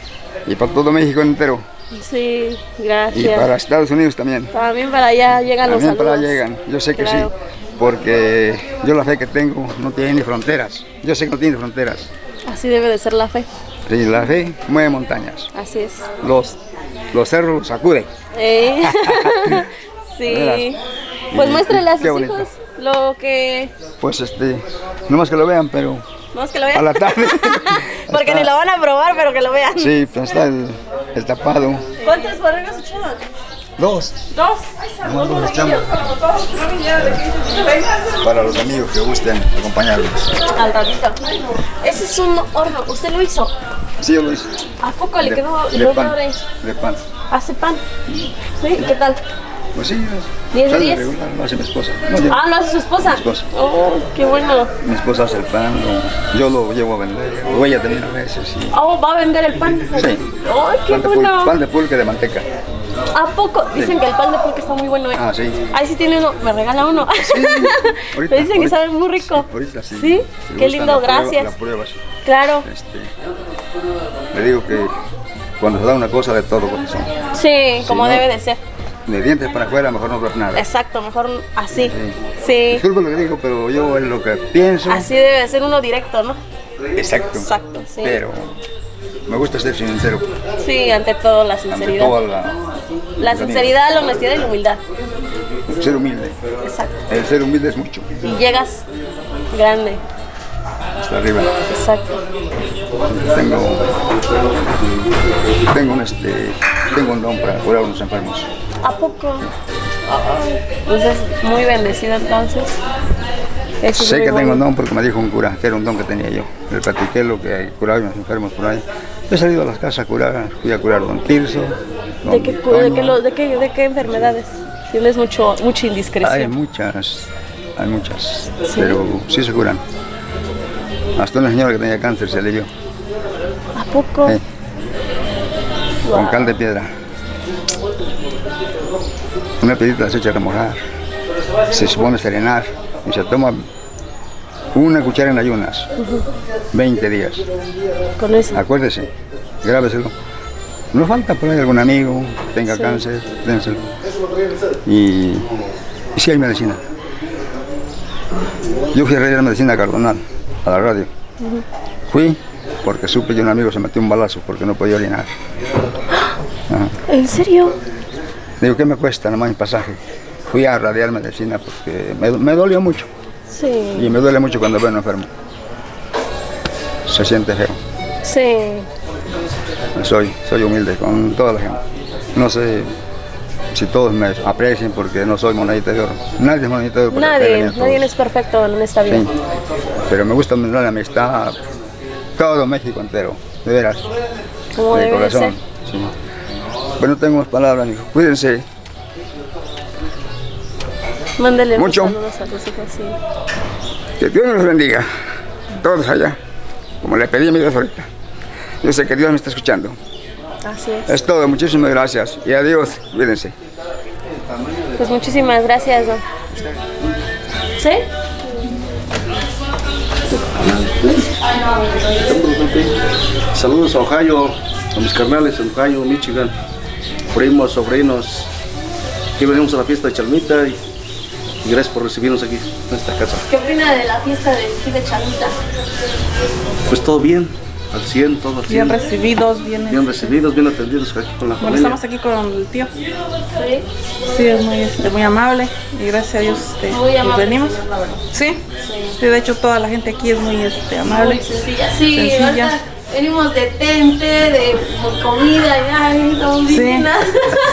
y para todo México entero. Sí, Y gracias. para Estados Unidos también. También para allá llegan los También para allá llegan. Yo sé que Claro. sí. Porque yo la fe que tengo no tiene ni fronteras. Yo sé que no tiene fronteras. Así debe de ser la fe. Y la fe mueve montañas. Así es. Los, los cerros los sacude. Eh, [laughs] [laughs] sí. Pues Y- muéstrele a sus hijos lo que... Pues este, no más que lo vean, pero Vamos que lo vean. a la tarde. [laughs] Porque ni lo van a probar, pero que lo vean. sí, pues está el, el tapado. ¿Cuántos borregos echaron? Dos. Dos. Nomás dos echamos. Para los amigos que gusten acompañarnos. Al ratito. Ese es un horno. ¿Usted lo hizo? Sí, yo lo hice. ¿A poco le De- quedó pan. padre? De pan. ¿Hace pan? ¿Sí? ¿Y qué tal? Pues sí, ¿Diez de sale diez? regular, lo hace mi esposa. No, yo- Ah, ¿lo hace su esposa? Mi esposa. Oh, qué bueno. Mi esposa hace el pan, lo- yo lo llevo a vender, o ella también a veces. Sí. Oh, ¿va a vender el pan? Sí. ¡Ay, qué pan, de pul- bueno! pan de pulque de manteca. ¿A poco? Dicen que el pan de pulque está muy bueno. ¿eh? Ah, sí. Ahí sí tiene uno. ¿Me regala uno? [laughs] Ahorita, Me dicen que ahorita. sabe muy rico. Ahorita sí. ¿Sí? Si Qué lindo, la prueba- gracias. La. Claro. Este, le digo que cuando se da una cosa de todo corazón, Sí, como no- debe de ser. De dientes para afuera, mejor no hablar nada. Exacto, mejor así. Sí. Disculpe lo que digo, pero yo es lo que pienso. Así debe de ser uno directo, ¿no? Exacto. Exacto, sí. Pero me gusta ser sincero. Sí, ante todo la Ante sinceridad. toda la. La sinceridad, la honestidad y la humildad. Ser humilde. Exacto. El ser humilde es mucho. Y llegas grande. Hasta arriba. Exacto. Tengo. Tengo un, este, tengo un don para curar a los enfermos. ¿A poco? Ay, Entonces, muy bendecido entonces. Eso es Sé que tengo un don porque me dijo un cura que era un don que tenía yo. Le platiqué lo que curaba a los enfermos por ahí. He salido a las casas a curar, fui a curar don Tirso. don ¿De qué, de, qué, lo- de, qué, ¿De qué enfermedades? Tienes mucho, mucha Hay indiscreción. muchas, hay muchas, pero sí se curan. Hasta una señora que tenía cáncer se le dio, ¿A poco? con cal de piedra. Una piedrita se echa a remojar, se supone serenar y se toma una cuchara en ayunas, 20 días. Con eso. Acuérdese, grábeselo. No falta por ahí algún amigo que tenga Sí. cáncer, dénselo. Y, y sí hay medicina. Yo fui a reír la medicina cardonal, a la radio. Fui porque supe que un amigo se metió un balazo porque no podía orinar. Ajá. ¿En serio? Digo, ¿qué me cuesta nomás mi pasaje? Fui a radiar medicina porque me, me dolió mucho. Sí. Y me duele mucho cuando veo a un enfermo. Se siente feo. Sí. Soy, soy humilde con toda la gente. No sé si todos me aprecian porque no soy monedita de oro. Nadie es monedita de oro. Nadie, nadie es perfecto en esta vida. Sí. Pero me gusta mandar la amistad a todo México entero, de veras. Como de debe de corazón. ser. sí. Pero no tengo más palabras, hijo. Cuídense. Mándele unos Mucho. saludos a tus hijos, sí. Que Dios nos bendiga. Todos allá. Como le pedí a mi Dios ahorita. Yo sé que Dios me está escuchando. Así es. Es todo. Muchísimas gracias. Y adiós. Cuídense. Pues muchísimas gracias, don. ¿Sí? Saludos a Ohio, a mis carnales en Ohio, Michigan, primos, sobrinos. Aquí venimos a la fiesta de Chalmita y, y gracias por recibirnos aquí en esta casa. ¿Qué opina de la fiesta de aquí de Chalita? Pues todo bien, al 100, todo al 100. Bien recibidos, bien, Bien recibidos, bien atendidos aquí con la Bueno, familia. estamos aquí con el tío. Sí. Sí, es muy, este, muy amable y gracias a Dios este, Muy pues amable, venimos. señor, la verdad. Sí, sí, de hecho toda la gente aquí es muy este, amable. Muy sencilla. Sí, sencilla. Venimos de tente, de comida, y ay, no, Sí, divina.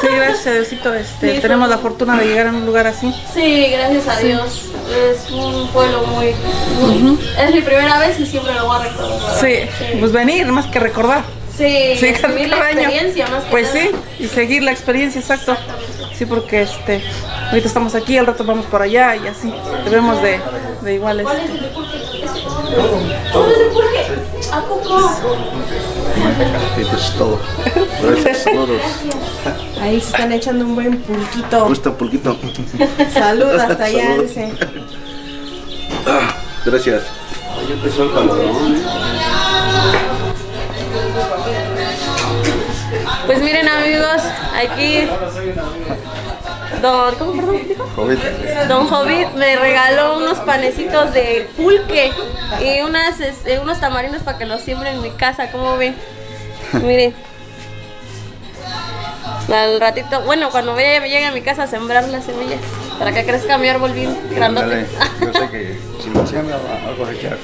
sí, gracias a Diosito, este, Sí, tenemos la fortuna de llegar a un lugar así. Sí, gracias a Sí. Dios. Es un pueblo muy, muy- Es mi primera vez y siempre lo voy a recordar. Sí, pues venir más que recordar. Sí, Sí, la cada año. experiencia más que Pues nada. sí, y seguir la experiencia, exacto. Sí, porque este, ahorita estamos aquí, al rato vamos por allá y así. Debemos de, de igual ¿Cuál es el de pulque? Este. ¿Cuál es el pulque? ¿A poco? Y pues todo. Gracias, saludos. Ahí se están echando un buen pulquito. Gusta pulquito. Salud [laughs] hasta allá, Salud. dice. Ah, Gracias. Pues miren amigos, aquí Don, ¿cómo perdón? dijo? Don Hobbit me regaló unos panecitos de pulque y unas, este, unos tamarindos para que los siembre en mi casa, ¿cómo ven? Miren. Al ratito, bueno, cuando vaya, llegue a mi casa a sembrar las semillas para que crezca mi árbol bien grandote. Yo sé que si lo siembra va a cosechar.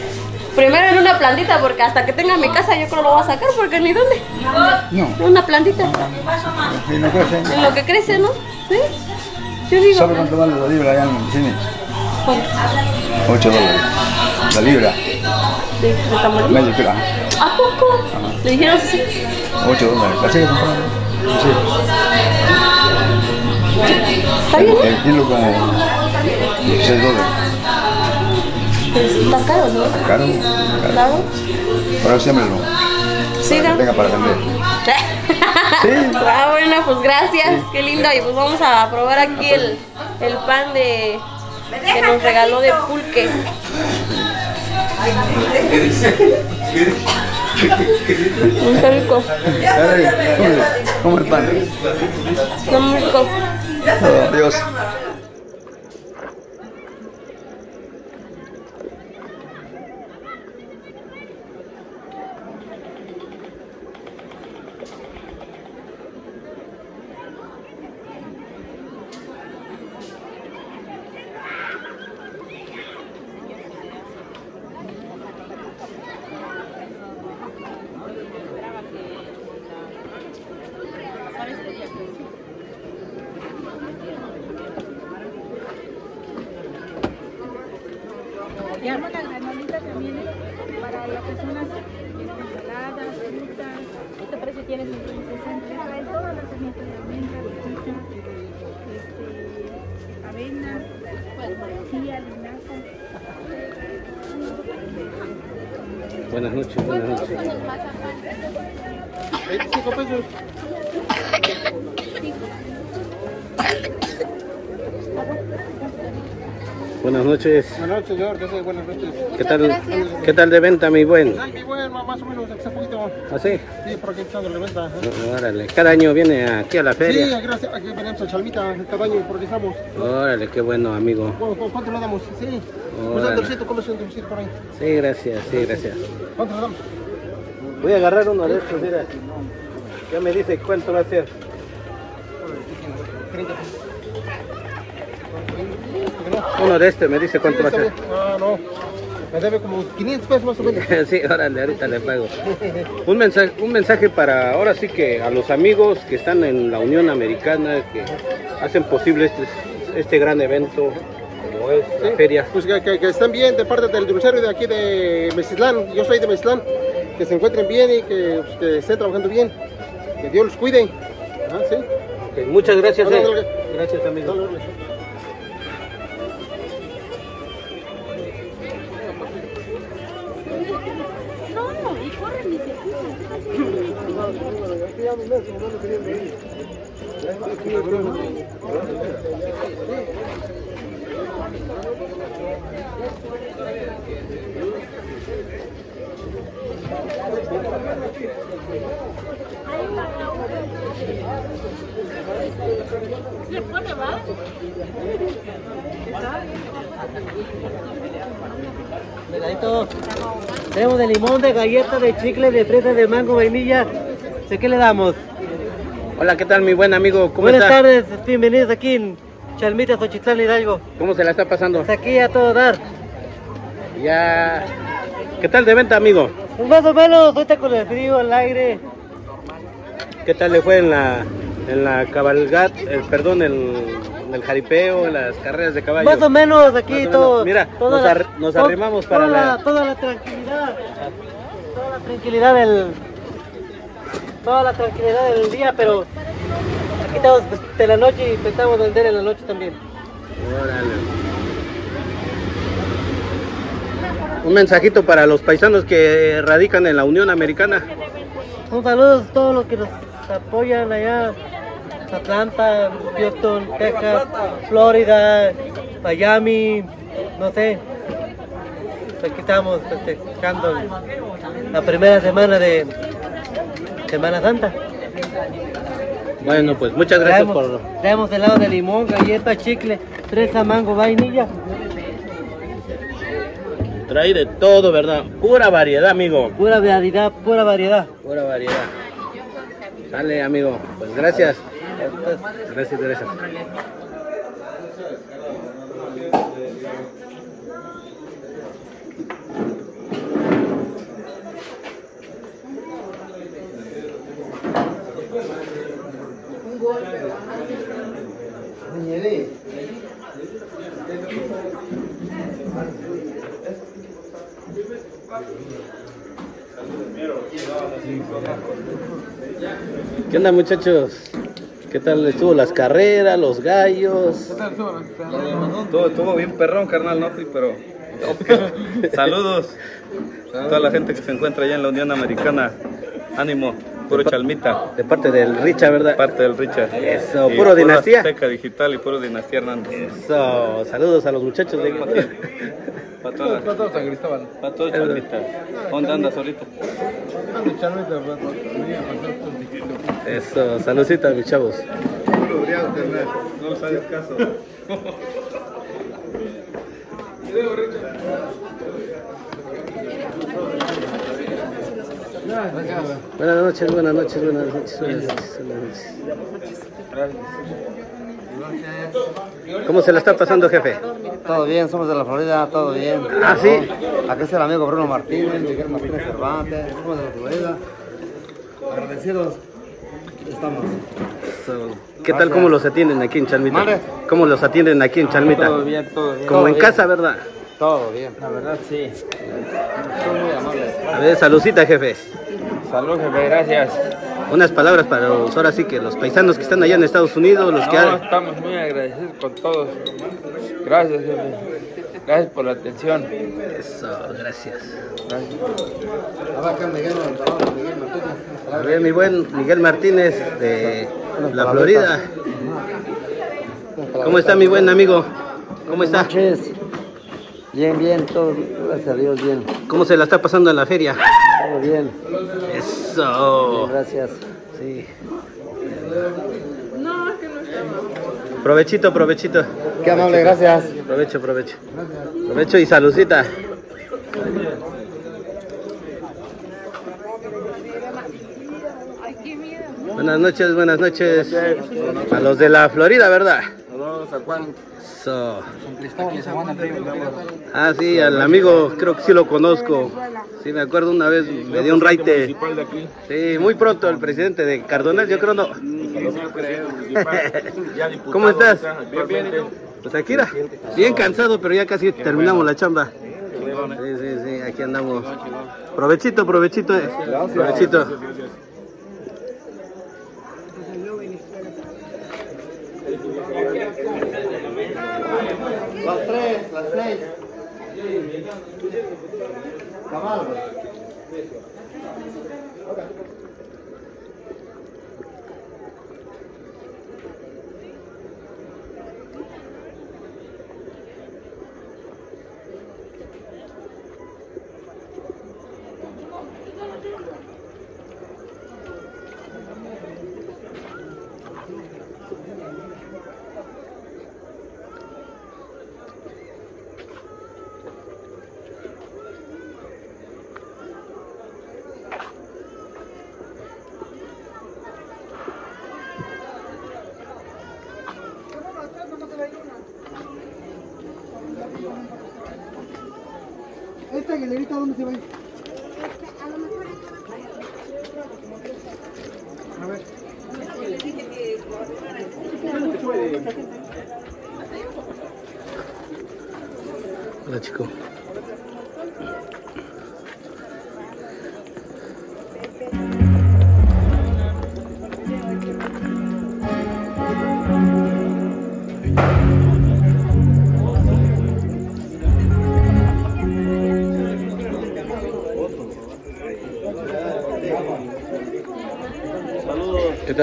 Primero en una plantita, porque hasta que tenga mi casa yo creo lo voy a sacar, porque ni dónde. No. Una plantita. En lo que crece, ¿no? ¿Sí? Yo digo. ¿Sabe cuánto vale la libra allá en el cine? ¿Cuánto? 8 dólares. La libra. ¿De, de tamarindo? Medio kilo. ¿A poco? ¿Le dijeron así? 8 dólares. ¿La sigue comprando? Sí. ¿Está bien? El kilo como 16 dólares. Pues está caro, ¿no? Está caro. Claro. Pero siémbrelo. Sí, Para ¿no? que tenga para vender. Ah, bueno, pues gracias, qué lindo. Y pues vamos a probar aquí el, el pan de que nos regaló de pulque. Muy rico. Dale, come, come el pan. Está muy rico. Oh, noches. Buenas noches, señor. ¿Qué hace? Buenas noches. ¿Qué tal, ¿Qué tal de venta, mi buen? Ay, mi buen, más o menos, está poquito. ¿Ah, sí? Sí, por aquí echando la venta. ajá. Órale, cada año viene aquí a la Sí, feria. gracias. Aquí venimos a Chalmita cada año, por aquí estamos. Órale, qué bueno, amigo. ¿Cu- cu- ¿Cuánto le damos? Sí. Un Órale. ¿cómo es un dulcito por ahí? Sí, gracias, sí, gracias. ¿Cuánto le damos? Voy a agarrar uno de estos, mira. Ya me dice cuánto va a ser. Uno de este me dice cuánto va a ser. Ah, no. Me debe como 500 pesos más o menos. [laughs] sí, órale, ahorita le pago. Un mensaje, un mensaje para ahora sí que a los amigos que están en la Unión Americana, que hacen posible este, este gran evento como es la Sí, feria. Pues que, que- que estén bien de parte del dulcero de aquí de Mesitlán. Yo soy de Mesitlán. Que se encuentren bien y que, pues, que estén trabajando bien. Que Dios los cuide. Ah, sí. Muchas gracias. Eh. Gracias, amigo. ¿Se pone va? Tenemos de limón, de galleta, de chicle, de fresa, de mango, vainilla. ¿De qué le damos? Hola, ¿qué tal, mi buen amigo? ¿Cómo Buenas está? tardes, bienvenidos aquí en Chalmita, Xochitlán, Hidalgo. ¿Cómo se la está pasando? Hasta aquí a todo dar. Ya. ¿Qué tal de venta, amigo? Pues más o menos, ahorita con el frío, el aire. ¿Qué tal le fue en la en la cabalgat, eh, perdón, el, en el jaripeo, en las carreras de caballo? Más o menos aquí o menos. todo. Mira, toda nos, la- ar- nos arrimamos para toda la... Toda la tranquilidad. Toda la tranquilidad del. Toda la tranquilidad del día, pero aquí estamos de la noche y pensamos vender en la noche también. Órale. Un mensajito para los paisanos que radican en la Unión Americana. Un saludo a todos los que nos apoyan allá. Atlanta, Houston, Texas, Florida, Miami, no sé. Aquí estamos festejando la primera semana de Semana Santa. Bueno, pues muchas gracias Traemos, por... traemos helado de limón, galleta, chicle, fresa, mango, vainilla. Trae de todo, ¿verdad? Pura variedad, amigo. Pura variedad, pura variedad. Pura variedad. Sale, amigo. Pues gracias. Gracias, ¿Qué onda, muchachos? ¿Qué tal estuvo las carreras, los gallos? Todo estuvo bien perrón, carnal, no, Sí, pero... [laughs] Saludos a toda la gente que se encuentra allá en la Unión Americana. Ánimo, puro chalmita. De parte del Richard, ¿verdad? De parte del Richard. Eso, Y puro dinastía. Azteca Digital y puro Dinastía Hernández. Eso, saludos a los muchachos de... [laughs] Para todos. Para todos San Cristóbal. Para todos chalmita. ¿Dónde andas ahorita? Eso, saludcita, mis chavos. No les hagas caso. [laughs] Buenas noches, buenas noches, buenas noches, buenas noches, buenas noches. ¿Cómo se la está pasando, jefe? Todo bien, somos de la Florida, todo bien. ¿Ah, sí? Aquí está el amigo Bruno Martínez, Miguel Martínez Cervantes, somos de la Florida. Agradecidos estamos. ¿Qué tal cómo los atienden aquí en Chalmita? ¿Cómo los atienden aquí en Chalmita? Todo bien, todo bien. Como Todo en bien. casa, ¿verdad? Todo bien. La verdad, sí. Son muy amables. A ver, saludcita, jefe. Salud, jefe, gracias. Unas palabras para los, ahora sí que los paisanos que están allá en Estados Unidos, los que... No, estamos muy agradecidos con todos. Gracias, jefe. Gracias por la atención. Eso, gracias. Gracias. A ver, mi buen Miguel Martínez de la Florida. ¿Cómo está mi buen amigo? ¿Cómo está? Bien, bien, todo, gracias a Dios, bien. ¿Cómo se la está pasando en la feria? Todo bien. Eso. Gracias. Sí. No, es que no estamos. Provechito, provechito. Qué amable, gracias. Provecho, provecho. Provecho y saludcita. Buenas noches, buenas noches. A los de la Florida, ¿verdad? Saludos a Juan. Río. Ah, sí, al amigo creo que sí lo conozco. Sí, me acuerdo una vez, me dio un raite. Sí, muy pronto el presidente de Cardonal, yo creo no. [laughs] ¿Cómo estás? Pues aquí era, bien cansado, pero ya casi terminamos la chamba. Sí, sí, sí, aquí andamos. Provechito, provechito, eh. Provechito. Las tres, las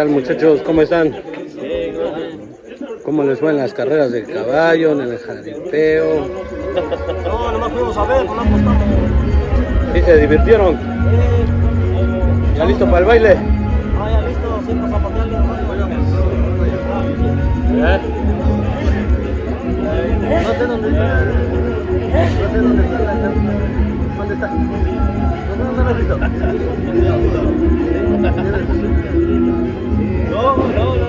tal muchachos? ¿Cómo están? ¿Cómo les fue en las carreras de caballo, en el jaripeo? No, nomás fuimos a ver, no apostamos. ¿Sí se divirtieron? ¿Ya listo para el baile? Ah, ya listo, para zapatearle. No sé dónde está. No sé dónde está ¿Dónde está? ¿Dónde está No, no, no, no.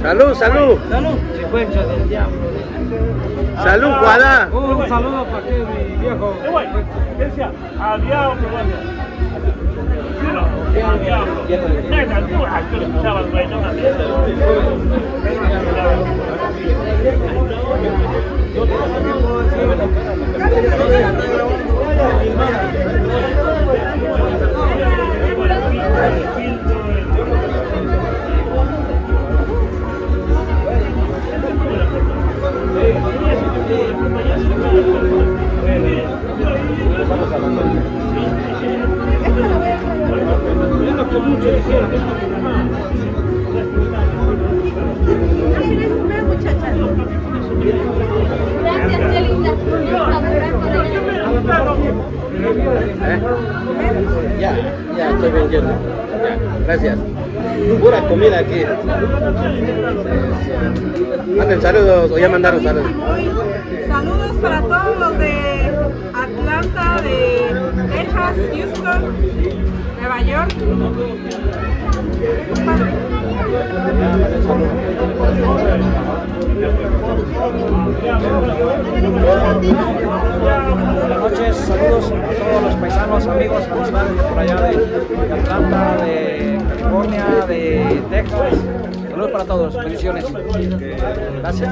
Salud, salud. Salud. Secuencia del diablo. Salud, Guadá. Un saludo para que mi viejo. Al diablo, Es lo que muchos ¿Eh? Ya, ya, estoy lleno. Ya, gracias. Pura comida aquí. Manden saludos o ya mandaron saludos. Saludos para todos los de Atlanta, de Texas, Houston, Nueva York. Buenas noches, saludos a todos los paisanos, amigos, amistades de por allá de, de Atlanta, de California, de Texas. Saludos para todos, bendiciones. Gracias.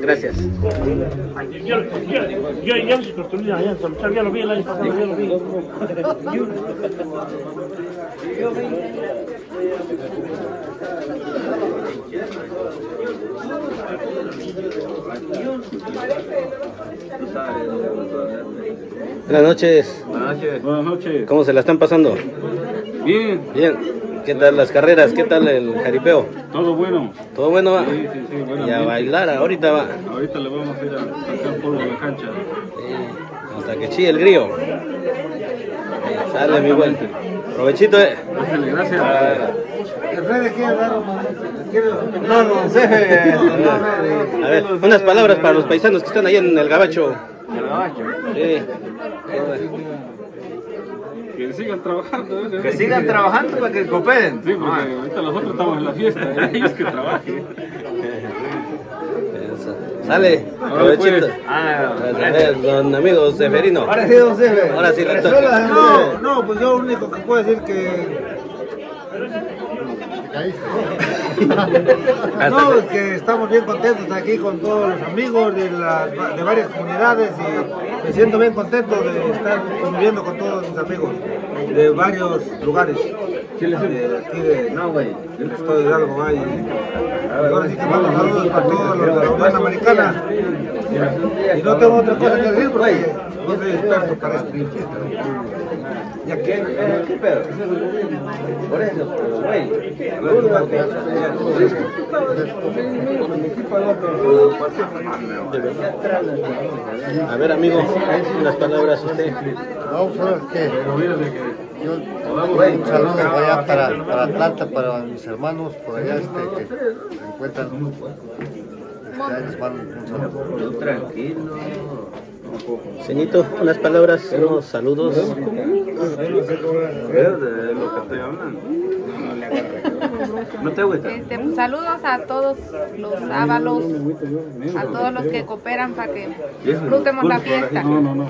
Gracias. Yo, ya me construí allá en San ya lo vi el año pasado, ya lo vi. Buenas noches. Buenas noches. Buenas noches. ¿Cómo se la están pasando? Bien. Bien. ¿Qué tal las carreras? ¿Qué tal el jaripeo? Todo bueno. ¿Todo bueno va? Sí, sí, sí. Bueno, Y a bien. bailar ahorita va. Ahorita le vamos a ir a sacar polvo a la cancha. Hasta que chille el grillo. Sale mi buen. Provechito, eh. Gracias. El dar No, no sé. [laughs] A ver, unas palabras para los paisanos que están ahí en el gabacho. Sí. Que sigan trabajando. ¿eh? Que sigan trabajando para que cooperen. Sí, porque ahorita nosotros estamos en la fiesta. ¿eh? Ellos que trabajen. Sale, pues. A ver, don amigo Severino. Ahora sí, don Sefe. Ahora sí, le Sefe. No, pues yo lo único que puedo decir que... [laughs] No, es que estamos bien contentos aquí con todos los amigos de, de varias comunidades y me siento bien contento de estar conviviendo con todos mis amigos de varios lugares. De aquí de, no, güey, del estado de Hidalgo, Valle. Y ahora sí que mando saludos para todos los de la Unión Americana. Y no tengo otra cosa que decir porque no soy experto para esto. Ya que, ¿qué pedo? Por eso, A ver, amigo, unas palabras usted. Vamos a ver qué. Yo, un saludo allá para, para Atlanta, para mis hermanos por allá este, que se encuentran. Ya les mando un saludo. Tranquilo. Ceñito, unas palabras, unos saludos. A ver, de lo que estoy hablando. ¿No te? Este, pues, saludos a todos los ábalos, a todos los que cooperan para que disfrutemos la fiesta. No, no, no.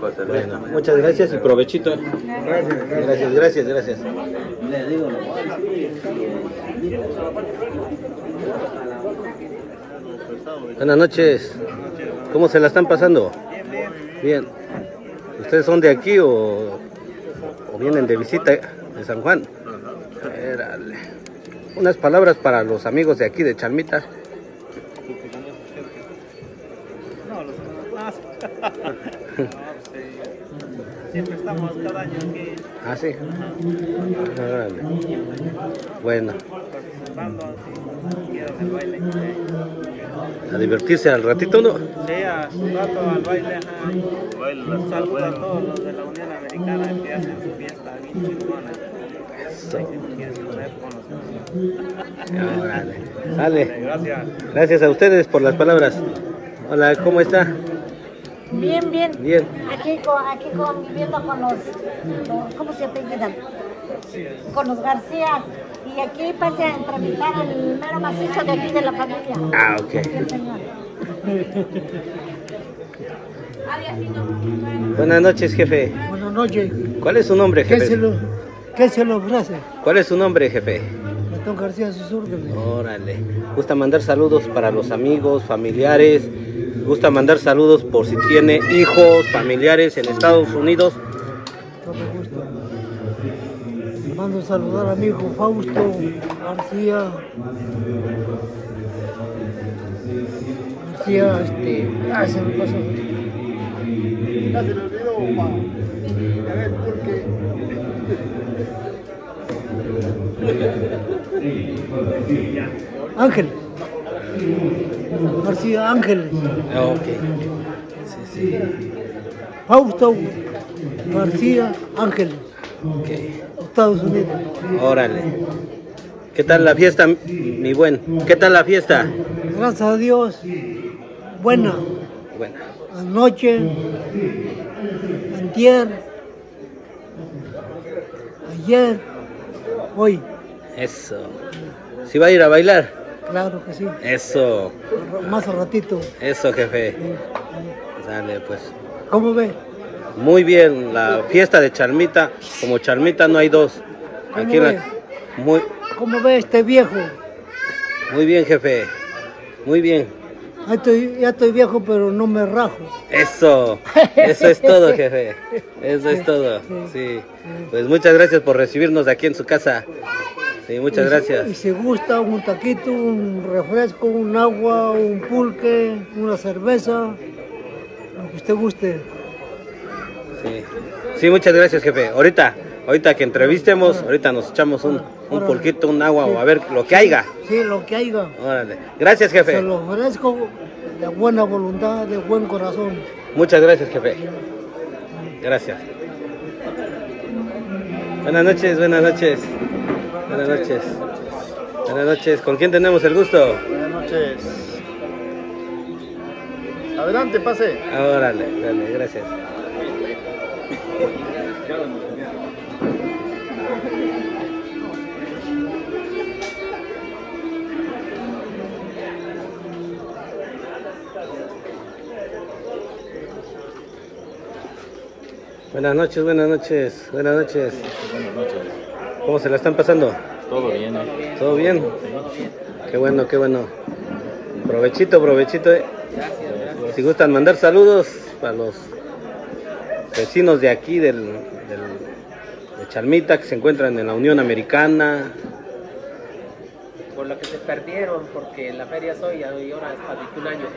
Pues Bueno, muchas gracias y provechito. Gracias, gracias, gracias. Le digo Buenas noches. ¿Cómo se la están pasando? Bien. ¿Ustedes son de aquí o, vienen de visita? De San Juan. Érale. Unas palabras para los amigos de aquí de Chalmita. Siempre estamos cada año aquí. Ah, sí. Bueno. A divertirse al ratito, ¿no? Sí, a su rato al baile. ajá. Un saludo a todos los de la Unión Americana que hacen su fiesta bien chingona. Eso. Órale. Sale. Gracias. Gracias a ustedes por las palabras. Hola, ¿cómo está? Bien, bien. Bien. Aquí, aquí conviviendo con los, los- ¿cómo se apellidan? Con los García. Y aquí pasé a entrevistar al mero macizo de aquí de la familia. Ah, ok. El señor. Buenas noches, jefe. Buenas noches. ¿Cuál es su nombre, ¿Qué se jefe? lo, qué se lo ofrece? ¿Cuál es su nombre, jefe? Gastón García sus órdenes. Órale. Gusta mandar saludos para los amigos, familiares. Gusta mandar saludos por si tiene hijos, familiares en Estados Unidos. Mando a saludar a mi hijo Fausto García. García, este. Ah, se me pasó. Ya se le olvidó, ma. A ver, ¿por qué? Ángel. García Ángeles. Ah, Ok. Sí, sí. Fausto García Ángeles. Estados Unidos. Órale. ¿Qué tal la fiesta, mi buen? ¿Qué tal la fiesta? Gracias a Dios. Buena. Bueno. Anoche. Antier. Ayer. Hoy. Eso. ¿Si va a ir a bailar? Claro que sí. Eso. Más a ratito. Eso, jefe. Dale, pues. ¿Cómo ve? Muy bien, la fiesta de Charmita. Como Charmita no hay dos. ¿Cómo Aquí en la- ve? Muy, ¿Cómo ve este viejo? muy bien, jefe. Muy bien. Ya estoy, ya estoy viejo, pero no me rajo. Eso. Eso es todo, jefe. Eso es todo. Sí. Pues muchas gracias por recibirnos aquí en su casa. Sí, muchas Y gracias. Y si gusta un taquito, un refresco, un agua, un pulque, una cerveza, lo que usted guste. Sí. Sí, muchas gracias, jefe. Ahorita, ahorita que entrevistemos, ahorita nos echamos un, un pulquito, un agua o a ver lo que haya. Sí, lo que haya. Órale. Gracias, Se jefe. lo ofrezco de buena voluntad, de buen corazón. Muchas gracias, jefe. Gracias. Buenas noches, buenas noches. Buenas noches. Buenas noches. ¿Con quién tenemos el gusto? Buenas noches. Adelante, pase. Órale, dale, gracias. Buenas noches, buenas noches, buenas noches. ¿Cómo se la están pasando? Todo bien, ¿eh? ¿Todo bien? Qué bueno, qué bueno. Provechito, provechito. eh. Si gustan mandar saludos para los vecinos de aquí, del, del- de Chalmita, que se encuentran en la Unión Americana. Por lo que se perdieron, porque la feria es hoy y ahora es para 21 años.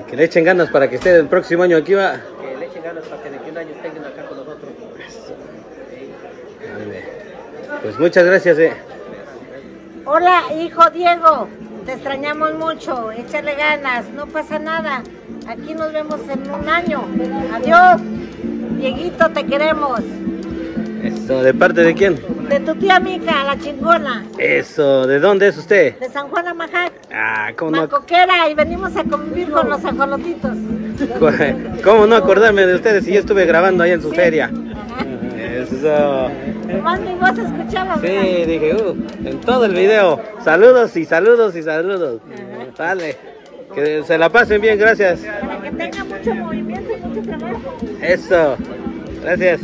y Que le echen ganas para que esté el próximo año aquí va. Que le echen ganas para que de 21 años estén acá con nosotros. Pues muchas gracias, eh. Hola, hijo Diego. Te extrañamos mucho. Échale ganas. No pasa nada. Aquí nos vemos en un año. Adiós. Dieguito, te queremos. Eso, ¿de parte de quién? De tu tía Mica, la chingona. Eso, ¿de dónde es usted? De San Juan Amajac, Ah, ¿cómo no, Macoquera. Y venimos a convivir con los ajolotitos. [laughs] cómo no acordarme de ustedes si yo estuve grabando ahí en su feria? Eso. Más mi voz escuchaba. Sí, dije, uh, en todo el video. Saludos y saludos y saludos. Vale. Que se la pasen bien, gracias. Para que tenga mucho movimiento y mucho trabajo. Eso. Gracias.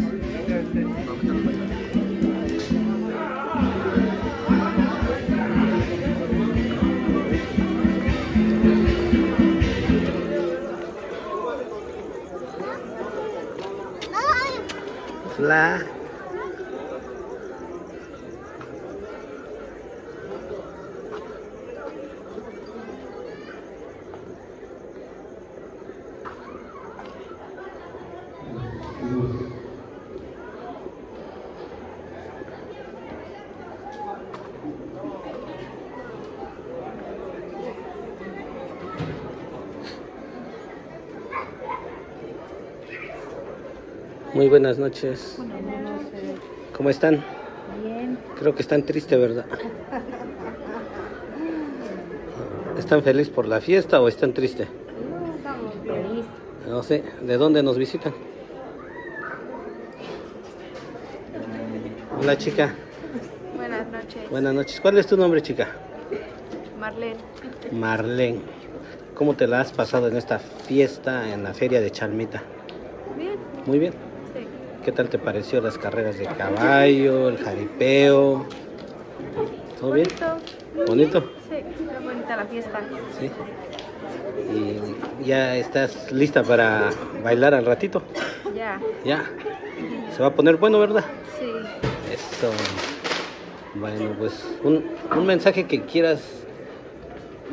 La Muy buenas noches. ¿Cómo están? Bien. Creo que están tristes, ¿verdad? ¿Están felices por la fiesta o están tristes? No, estamos felices. No sé, ¿de dónde nos visitan? Hola, chica. Buenas noches. Buenas noches. ¿Cuál es tu nombre, chica? Marlene. Marlene. ¿Cómo te la has pasado en esta fiesta en la feria de Chalmita? Bien. Muy bien. Sí. ¿Qué tal te pareció las carreras de caballo, el jaripeo? ¿Todo bien? Bonito. Sí, está bonita la fiesta. Sí. ¿Y ya estás lista para bailar al ratito? Ya. Ya. Se va a poner bueno, ¿verdad? Sí. Eso. Bueno, pues un, un mensaje que quieras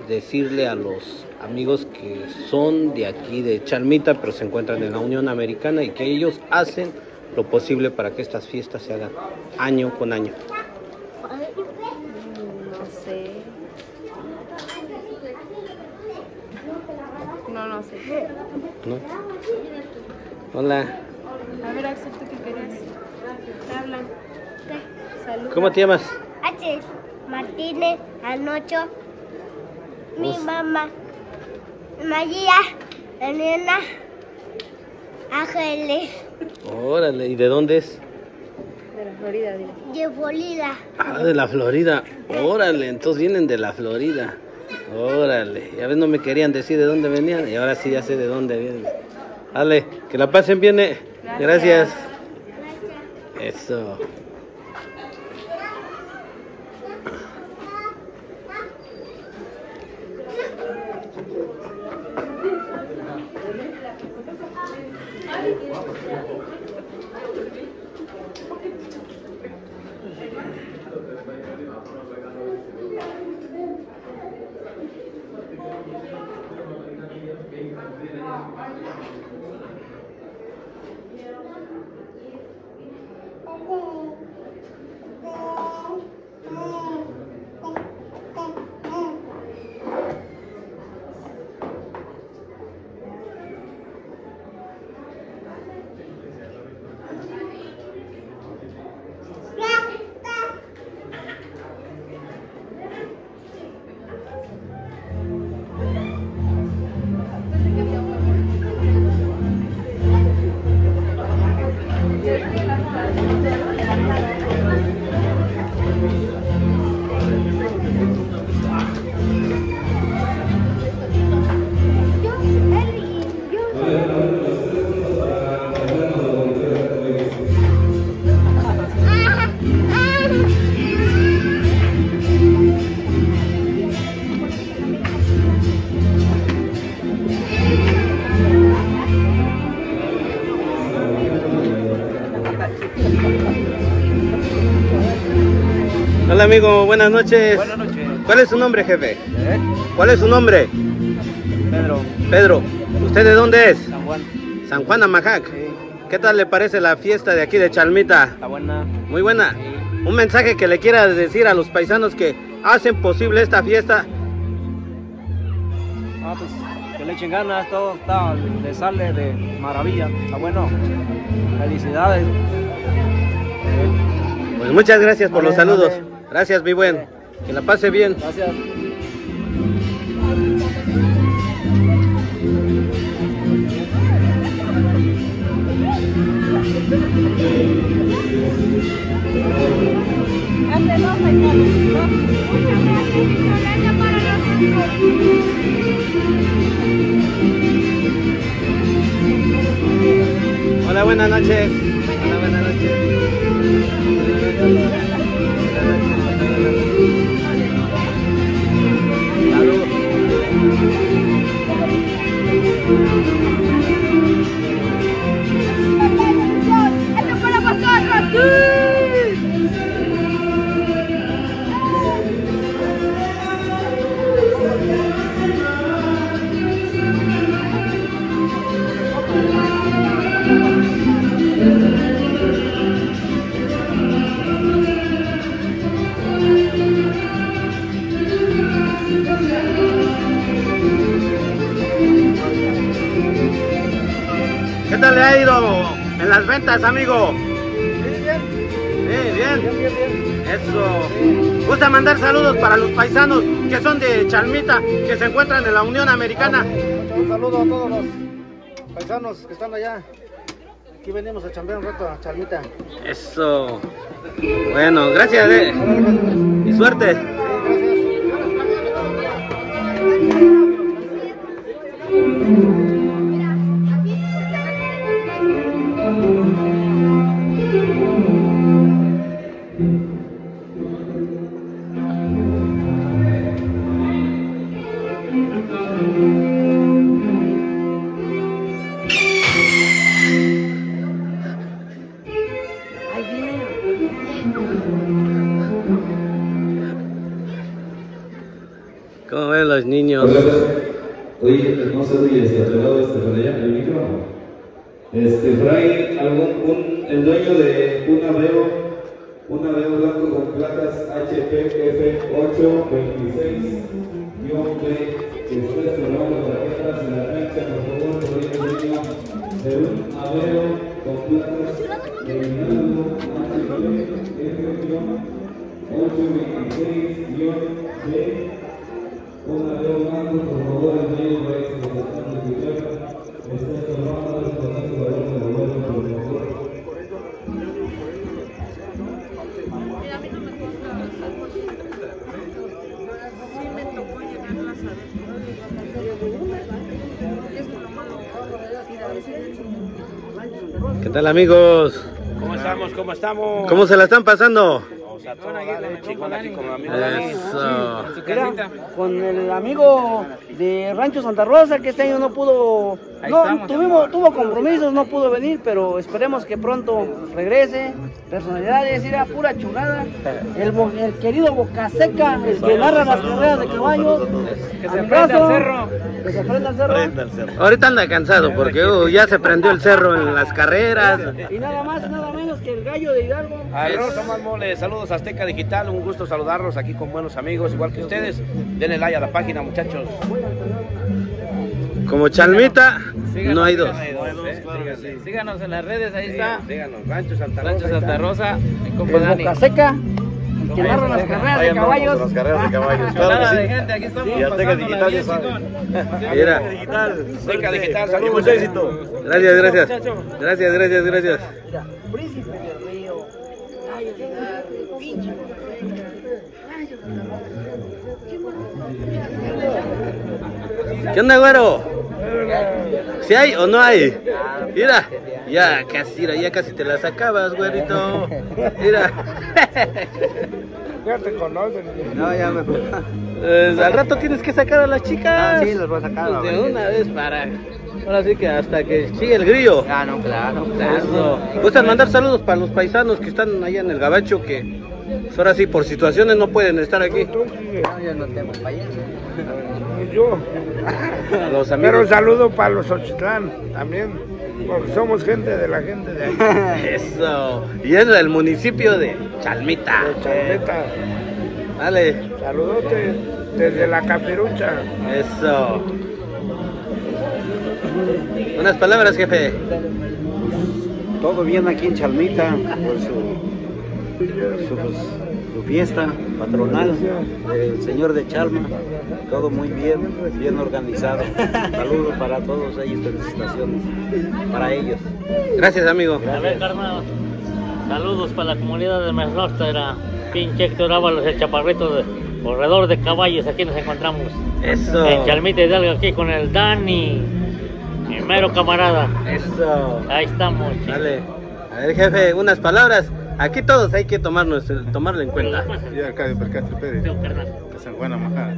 decirle a los amigos que son de aquí, de Chalmita, pero se encuentran en la Unión Americana y que ellos hacen lo posible para que estas fiestas se hagan año con año. No sé. No, no sé. ¿no? Hola, A ver, Axel, ¿tú qué querías? Te hablan. ¿Cómo te llamas? H. Martínez, Anocho, mi Vos. mamá, María, Elena, Ángeles, Órale, ¿y de dónde es? De la Florida, dile. de Florida. Ah, de la Florida. Órale, entonces vienen de la Florida. Órale, ya ves, no me querían decir de dónde venían y ahora sí ya sé de dónde vienen. Dale, que la pasen bien. eh. Gracias. Eso. Amigo, buenas noches. Buenas noches. ¿Cuál es su nombre, jefe? ¿Eh? ¿Cuál es su nombre? Pedro, Pedro. ¿Usted de dónde es? San Juan. San Juan Amajac. ¿Qué tal le parece la fiesta de aquí de Chalmita? Está buena. Muy buena. Un mensaje que le quiera decir a los paisanos que hacen posible esta fiesta. Ah, pues que le echen ganas, todo está, le sale de maravilla. Está bueno. Felicidades. Pues muchas gracias por los saludos. vale. Gracias, mi buen. Que la pase bien. Gracias. Hola, buenas noches. Hola, buenas noches. De Chalmita, que se encuentran en la Unión Americana? Un saludo a todos los paisanos que están allá. Aquí venimos a chambear un rato a Chalmita. Eso. Bueno, gracias, eh. Y suerte. Amigos? ¿Cómo estamos? ¿Cómo estamos? ¿Cómo se la están pasando? O sea, todo dale, chingón aquí con el amigo Dani. Eso. Mira, con el amigo de Rancho Santa Rosa que este año no pudo, no estamos, tuvimos, tuvo compromisos, no pudo venir, pero esperemos que pronto regrese. Personalidades, era pura chulada. El, el querido Boca Seca, el que narra las carreras de caballos. Que se el cerro. Que se prenda el cerro. Ahorita anda cansado porque uh, ya se prendió el cerro en las carreras. Y nada más, nada menos que el gallo de Hidalgo. Arroz Tomás Mole, saludos Azteca Digital, un gusto saludarlos aquí con buenos amigos, igual que ustedes. Denle like a la página, muchachos. Como Chalmita, no hay dos. Síganos, síganos en las redes, ahí está. Síganos, Rancho Santa Rosa. Rancho ahí Santa está. Rosa, mi compa El Dani. Boca Seca, que narra las carreras de caballos. Las carreras de caballos. Chulada Claro que de sí. gente, aquí estamos Y Azteca pasándola Digital ya. Mira. Azteca Digital, saludos. éxito. Gracias, gracias. Gracias, gracias, gracias. Mira, Príncipe del Río, pinche ¿Qué onda, güero? ¿Si hay o no hay? Mira, ya casi, ya casi te la sacabas, güerito. Mira. Ya te conocen. No, ya me Eh, al rato tienes que sacar a las chicas. Ah, sí, las voy a sacar, Pues de una vez para. Ahora sí que hasta que siga el grillo. Ah, no, claro, Eso. Gustan mandar saludos para los paisanos que están allá en el gabacho que pues, ahora sí por situaciones no pueden estar aquí. No, yo no tengo payas. Yo. [laughs] Los Pero un saludo para los Ochitlán también, porque somos gente de la gente de ahí. [laughs] Eso. Y es del municipio de Chalmita. Chalmeta. Dale. Saludote desde la capirucha. Eso. Unas palabras, jefe. Todo bien aquí en Chalmita por su, su, su fiesta patronal del señor de Chalma. Todo muy bien, bien organizado. Saludos para todos ellos, felicitaciones para ellos. Gracias, amigo. A ver, carnal. Saludos para la comunidad de Mesnosta, era pinche Héctor Ábalos, el chaparrito de corredor de caballos, aquí nos encontramos. Eso. En Chalmita Hidalgo, aquí con el Dani, mi mero camarada. Eso. Ahí estamos. chicos. Dale. A ver, jefe, unas palabras. Aquí todos hay que tomarnos, tomarlo en cuenta. Ya acá de Percastro Pérez, de San Juan Amajá.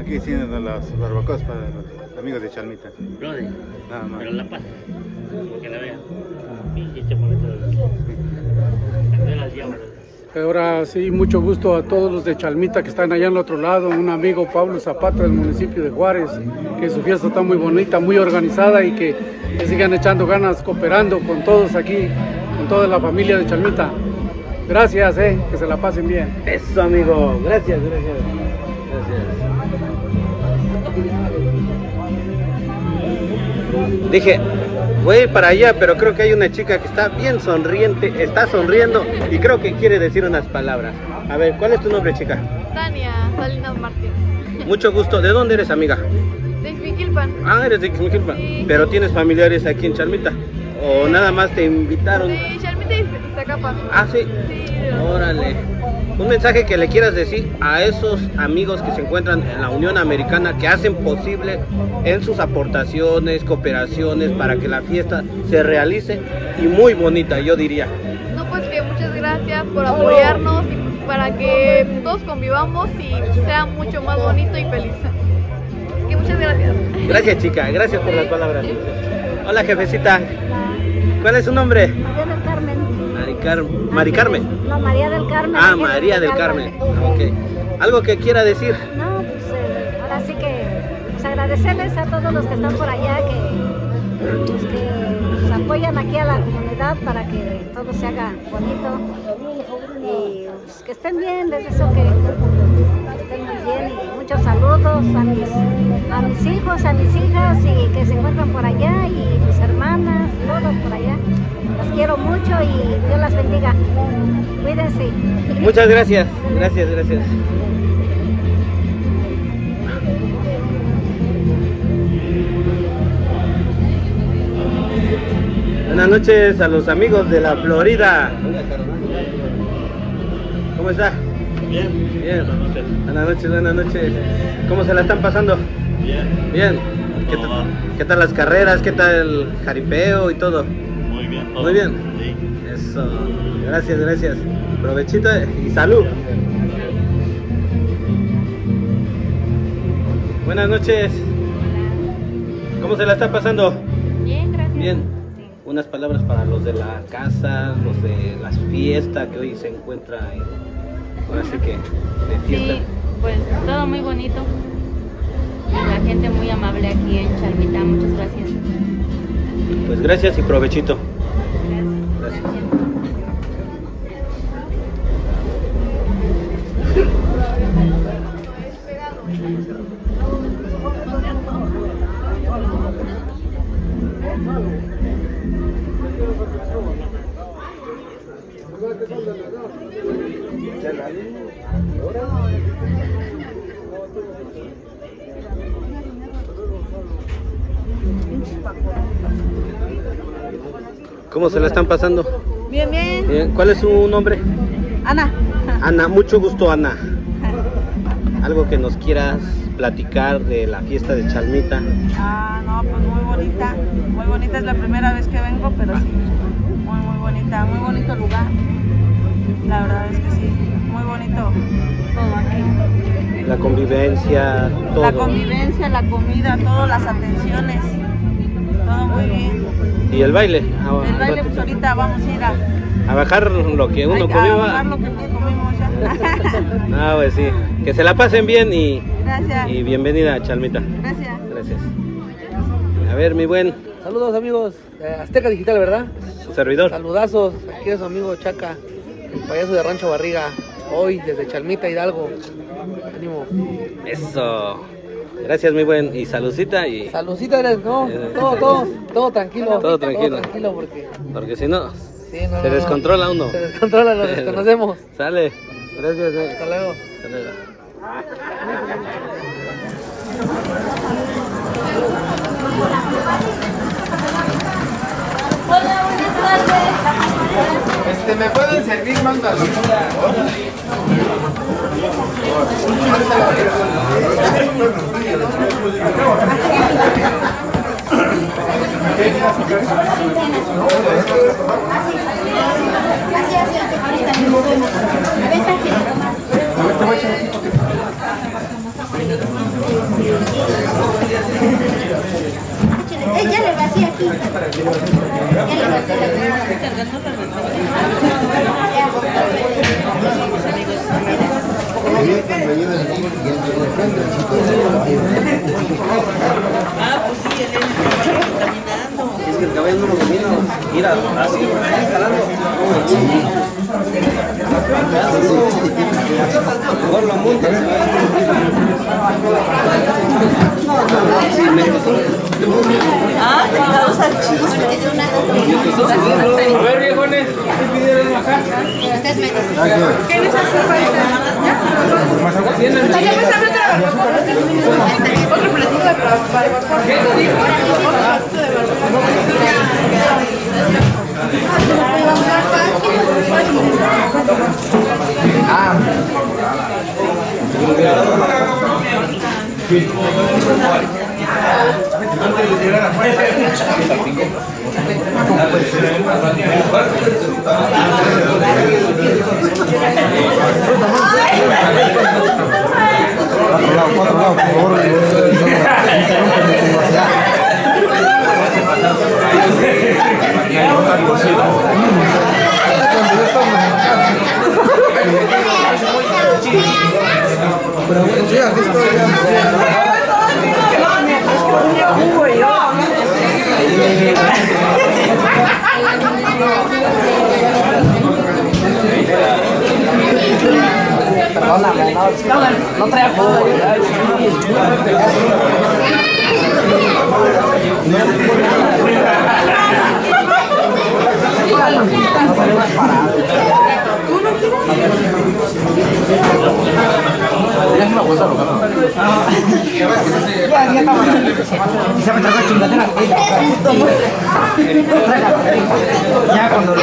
Aquí haciendo las barbacoas para los amigos de Chalmita. Brother, Nada más. pero la paz, que la vean. Pinche chaparrito de las. Ahora sí, mucho gusto a todos los de Chalmita que están allá al otro lado, un amigo Pablo Zapata del municipio de Juárez, que su fiesta está muy bonita, muy organizada y que, que sigan echando ganas, cooperando con todos aquí, con toda la familia de Chalmita. Gracias, eh, que se la pasen bien. Eso, amigo. Gracias, gracias. Gracias. Dije, Voy a ir para allá, pero creo que hay una chica que está bien sonriente, está sonriendo y creo que quiere decir unas palabras. A ver, ¿cuál es tu nombre, chica? Tania Salinas Martínez. Mucho gusto. ¿De dónde eres, amiga? De Ixmiquilpan. Ah, eres de Ixmiquilpan. Pero tienes familiares aquí en Chalmita. ¿O nada más te invitaron? De Chalmita y Iztacapa. Ah, sí. Sí. Órale. Un mensaje que le quieras decir a esos amigos que se encuentran en la Unión Americana que hacen posible en sus aportaciones, cooperaciones para que la fiesta se realice y muy bonita, yo diría. No, pues que muchas gracias por apoyarnos y pues para que todos convivamos y sea mucho más bonito y feliz. Que muchas gracias. Gracias, chica. Gracias por las palabras. Hola, jefecita. ¿Cuál es su nombre? María del Carmen. Mari, Car- Mari Carmen. No, María del Carmen. Ah, María del Carmen. Ok. ¿Algo que quiera decir? No, pues eh, ahora sí que pues, agradecerles a todos los que están por allá que, pues, que nos apoyan aquí a la comunidad para que todo se haga bonito y pues, que estén bien, les deseo que estén muy bien muchos saludos a mis, hijos, a mis hijas y que se encuentran por allá y mis hermanas, todos por allá. Las quiero mucho y Dios las bendiga. Cuídense. Muchas gracias. Gracias, gracias. Buenas noches a los amigos de la Florida. ¿Cómo está? Bien. Bien. Buenas noches, buenas noches. ¿Cómo se la están pasando? Bien. Bien. ¿Qué, tal- qué tal las carreras? ¿Qué tal el jaripeo y todo? Muy bien. todo. Muy bien. Sí. Eso. Gracias, gracias. Provechito y salud. Buenas noches. ¿Cómo se la está pasando? Bien, gracias. Bien. Unas palabras para los de la casa, los de las fiestas que hoy se encuentra en, ahora sí que de fiesta. Sí, pues todo muy bonito. Y la gente muy amable aquí en Chalmita. Muchas gracias. Pues gracias y provechito. Gracias. ¿Cómo se la están pasando? Bien, bien. Bien. ¿Cuál es su nombre? Ana. Ana, mucho gusto Ana. Algo que nos quieras platicar de la fiesta de Chalmita. Ah, no, pues muy bonita. Muy bonita, es la primera vez que vengo, pero sí. Muy, muy bonita. Muy bonito lugar. La verdad es que sí. Muy bonito todo aquí. La convivencia, todo. La convivencia, la comida, todas las atenciones. Todo muy bien. Y el baile. Ah, El baile, pues ahorita vamos a ir a, A bajar lo que uno a comió. bajar lo que comimos ya. [laughs] Ah, pues sí. Que se la pasen bien y, Gracias. y bienvenida a Chalmita. Gracias. Gracias. A ver, mi buen Saludos amigos de Azteca Digital, ¿verdad? servidor. Saludazos, aquí es su amigo Chaca, el payaso de Rancho Barriga, hoy desde Chalmita Hidalgo. Ánimo. Eso. Gracias, mi buen. Y saludcita y. Saludcita, eres, no, Eh, todo, todo, todo tranquilo. Todo tranquilo. Todo tranquilo porque Porque si no, sí, no, se no, no. descontrola uno. Se descontrola, nos desconocemos. [laughs] Sale. Gracias. eh. Hasta luego. Hasta luego. Hola, buenas tardes. Este, ¿me pueden servir mangas? Así, así, ahorita nos vemos. Vente aquí. Eh, ya le vací aquí. Ya le vací Ah, pues sí, Elena, caminando. Es que el caballo no lo domina. Mira, así, jalando. Mejor lo Ah, cuidados al chiste. A ver, viejones, ¿qué pidieron acá? ¿Qué les hace falta? ¿Más agua? ¿Tienen? Ya me sabe otra Otro platito de barbacoa. Ah. Cuatro lados, cuatro lados, por favor. interrumpen mi privacidad. Pero bueno, sí, aquí estoy. Perdóname, no, es que no traía jugo. Ya cuando lo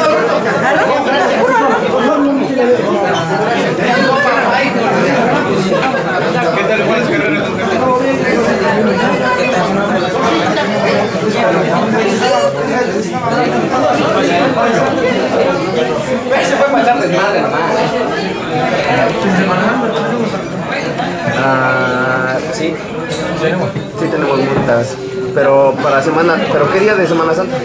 ¿Qué tal buenas carreras? Se fue para echar desmadre nomás. Ah, sí. Sí tenemos multas. Pero para semana, pero ¿qué día de Semana Santa?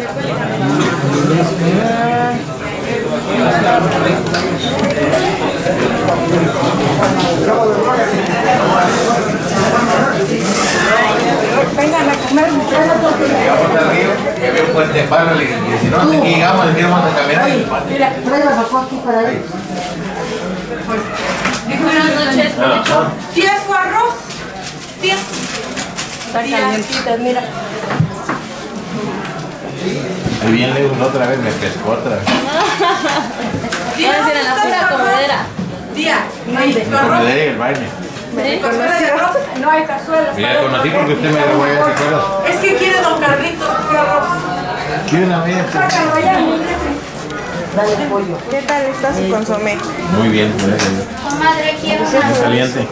Vengan a comer. Llegamos al río, que había un puente de palo, y si no, aquí llegamos, le íbamos a caminar y Mira, trae barbacoa aquí para él. Buenas noches, provecho. Tía, su arroz. Tía. Están calientitas, mira. Muy bien, Leo, la otra vez me pescó otra vez. Tía, Vamos a ir a la ¿dónde pura está el arroz? comedera. Tía, no hay Me tu arroz. comedera y el baile. ¿Cazuela de arroz? No hay cazuela. Ya conocí porque usted me dio huellas, ¿te acuerdas? Es que quiere don Carlitos puro arroz. ¿Quién la mía? Sácalo allá, ¿Qué tal está su consomé? Muy bien, gracias. Comadre, quiero Muy caliente.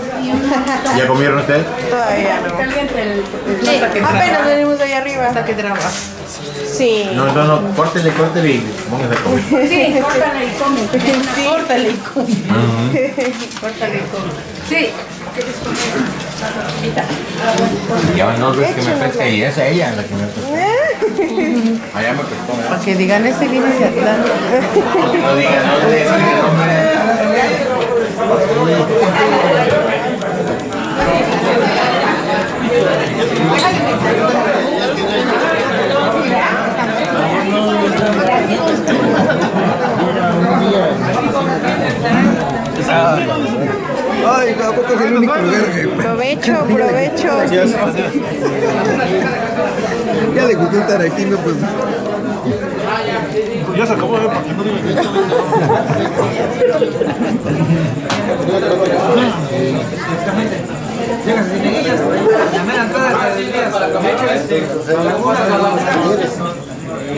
¿Ya comieron ustedes? Todavía no. Caliente el... Apenas venimos de allá arriba. Hasta que traba. Sí. No, no, no, córtele, córtele y póngase a comer. [laughs] Sí, córtale y come. Sí. Córtale y come. Ujú. Córtale y come. Sí. ¿Quieres Ya no ves que me pesca y es ella la que me pesca. Allá me pescó. Para que digan ese viene de Atlanta. No digan, no le digan el nombre. Ay, ¿a poco es el único lugar que... Provecho, [laughs] provecho. Gracias. Ya le gustó estar aquí, no pues... Ya se acabó, ¿eh? Para que no Este,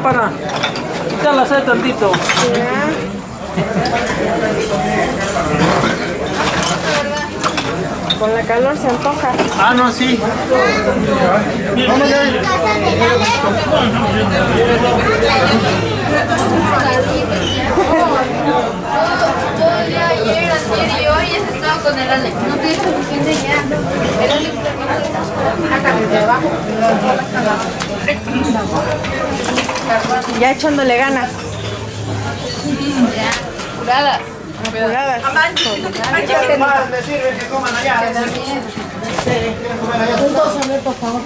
lámpara. Quítala hace tantito. Con la calor se antoja. Ah, no, sí. Todo el día ayer, ayer y hoy he estado con el Alex. No tiene suficiente ya. El Alex también abajo. Ya echándole ganas. Ya, curadas. Me sirve que coman allá. por favor.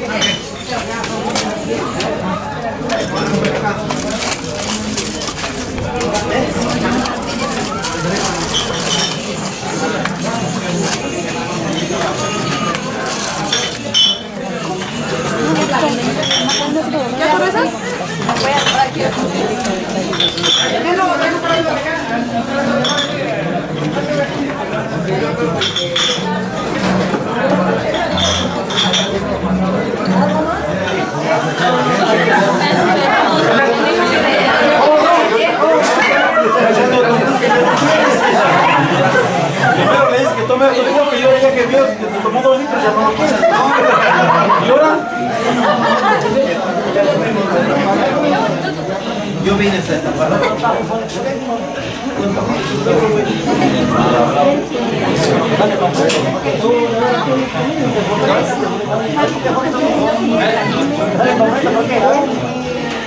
¿Qué cervezas? Voy a por aquí. Le dice que y yo ya que vio que te tomó dos litros, ya no lo quiere. ¿Y ahora? Yo vine a esta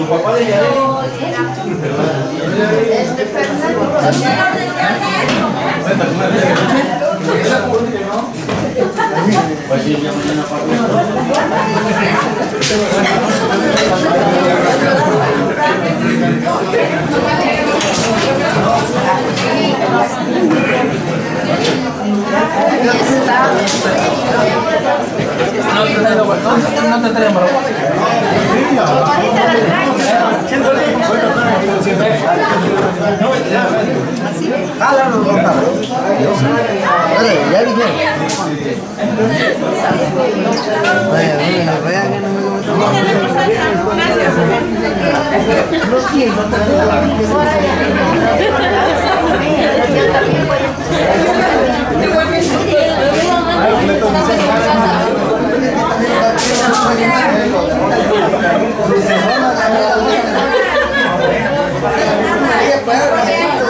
Su papá de No te Ya. Vaya, vaya, vaya, que no estamos transmitiendo. Evita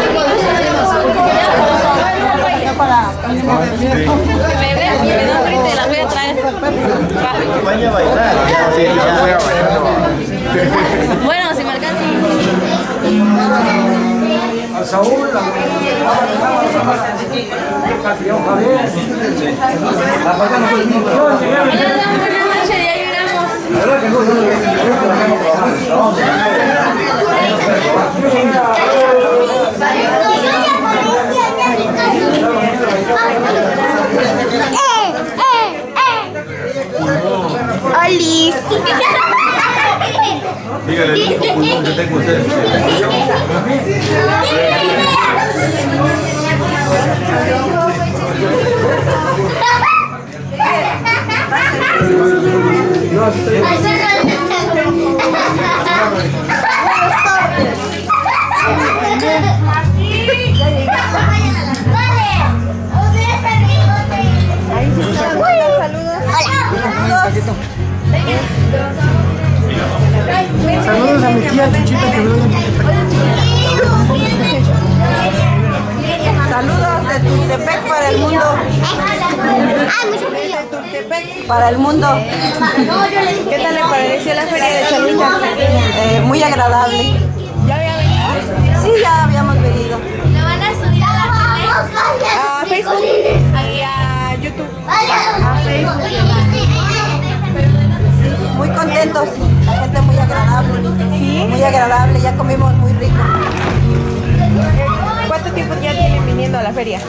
te las voy a a bailar. Voy a me la campeón Javier. La pata no soy mío. Buenas noches, ya llegamos. La verdad que no, no, Que ustedes. Saludos a mi tía Saludos de Tultepec para el mundo. De Tultepec para el mundo. ¿Qué tal le pareció la feria de Chalita? Eh, muy agradable. ¿Ya había venido? Sí, ya habíamos venido. ¿Lo van a subir a la tele? A Facebook y a YouTube. A Facebook. Contentos, la gente muy agradable. Muy agradable, ya comimos muy rico. ¿Cuánto tiempo ya tienen viniendo a la feria?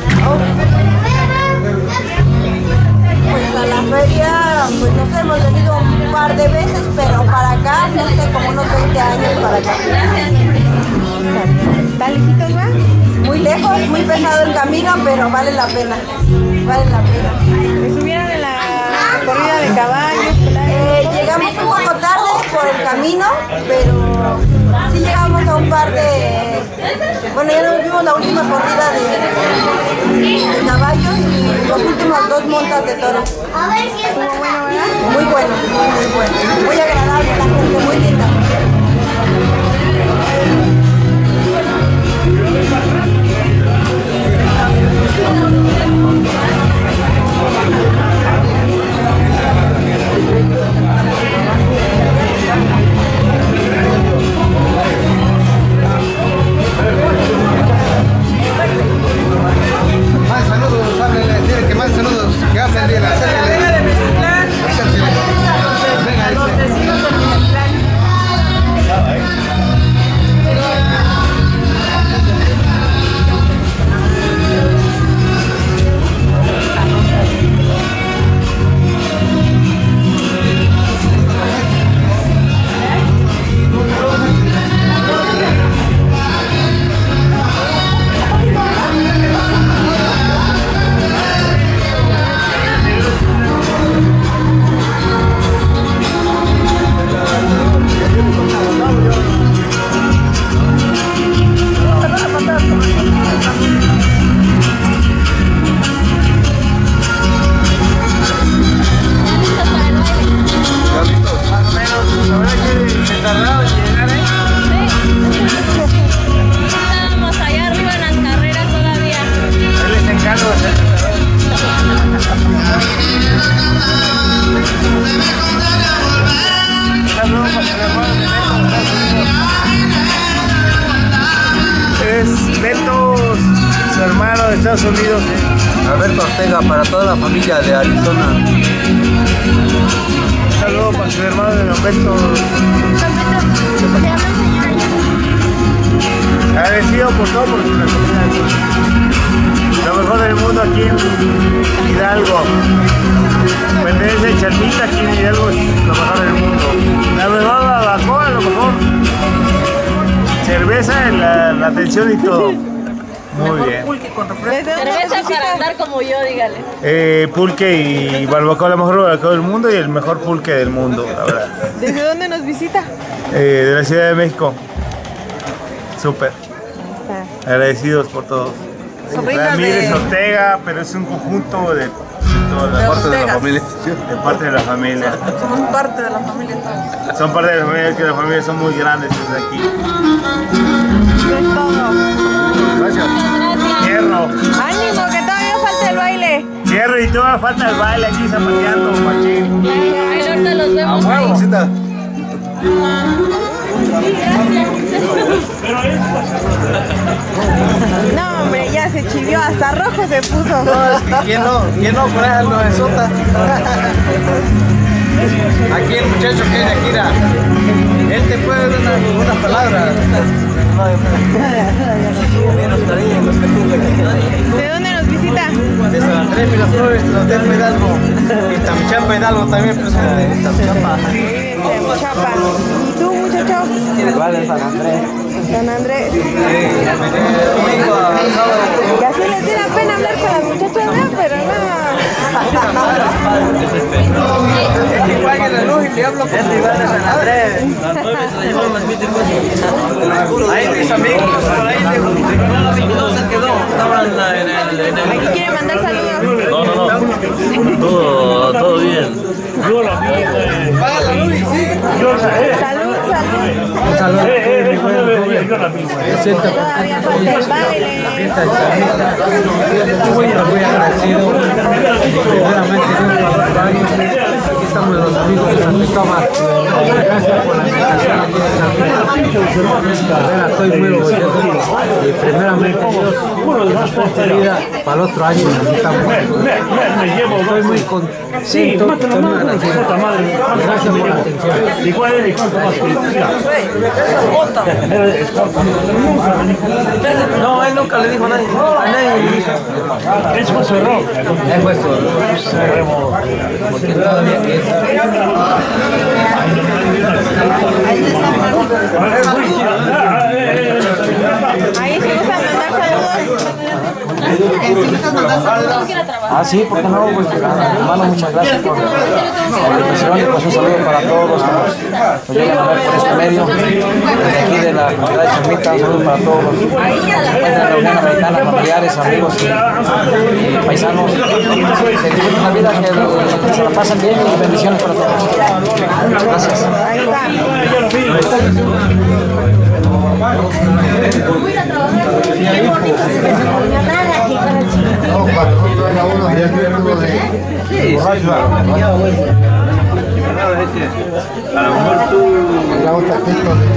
Pues a la feria, pues no sé, hemos venido un par de veces, pero para acá, no sé, como unos 20 años para acá. ¿Tan lejitos va? Muy lejos, muy pesado el camino, pero vale la pena. Vale la pena. ¿Me subieron en la corrida de caballos? Llegamos un poco tarde por el camino, pero sí llegamos a un par de... Bueno, ya nos vimos la última corrida de, de caballos y los últimos dos montas de toros. Estuvo bueno, ¿verdad? Muy bueno, muy, muy bueno. Muy agradable, la gente muy linda. Saludos, háblenle, dile que más saludos, que hablen. Eh, pulque y barbacoa, la mejor barbacoa del mundo y el mejor pulque del mundo, la verdad. ¿Desde dónde nos visita? Eh, de la Ciudad de México. Súper. Agradecidos por todo. Sobrinos Ramírez de- Ortega, pero es un conjunto de, de toda la De parte de la familia. De parte de la familia. Somos parte de la familia todos. Son parte de la familia, que las familias son muy grandes desde aquí. Eso es todo. Gracias. Hierro. ¡Ánimo, baile! Hierro y todavía falta el baile aquí zapateando, machín. Ay, ahorita los A vemos ahí. huevo. No, hombre, ya se chivió, hasta rojo se puso. ¿Quién no? ¿Quién no? Por ahí no es sota. Aquí el muchacho que viene aquí, mira, él te puede dar una, una palabra. ¿De dónde nos visita? De San Andrés Miraflores, de Hotel Hidalgo. Y Tamchapa Hidalgo también, pues, de Tamchapa. De Chapa. ¿Y tú, muchacho? Igual de San Andrés. San Andrés. Así les diera pena hablar con las muchachas, ¿no? Pero paguen la luz y le hablo con igual de San Andrés. Ahí mis amigos, por ahí de la 22 se quedó. Estaban en el... No. Aquí quiere mandar saludos. No, no, no. Todo, todo bien. La sí. Salud. Estoy muy agradecido. Primeramente. Aquí estamos los amigos de San. Gracias por la invitación aquí verdad, estoy muy orgulloso. Y primeramente, Dios, vida para el otro año. Estoy muy contento. Estoy muy. Gracias atención. ¿Y cuál es el cuánto más No, él nunca le dijo a nadie. A nadie le dijo. Es vuestro error. Es vuestro error. Porque todavía que es. Ahí sí vas a mandar saludos. Ah, sí, ¿por qué no? Pues, hermano, muchas gracias por la invitación y pues un saludo para todos los que nos, llegan a ver por este medio. Desde aquí de la comunidad de Chamita, un saludo para todos los de la Unión Americana, familiares, amigos y, paisanos. Que disfruten la vida, que, que se la pasen bien y bendiciones para todos. Gracias. A lo mejor tú. La otra, ¿qué es lo de-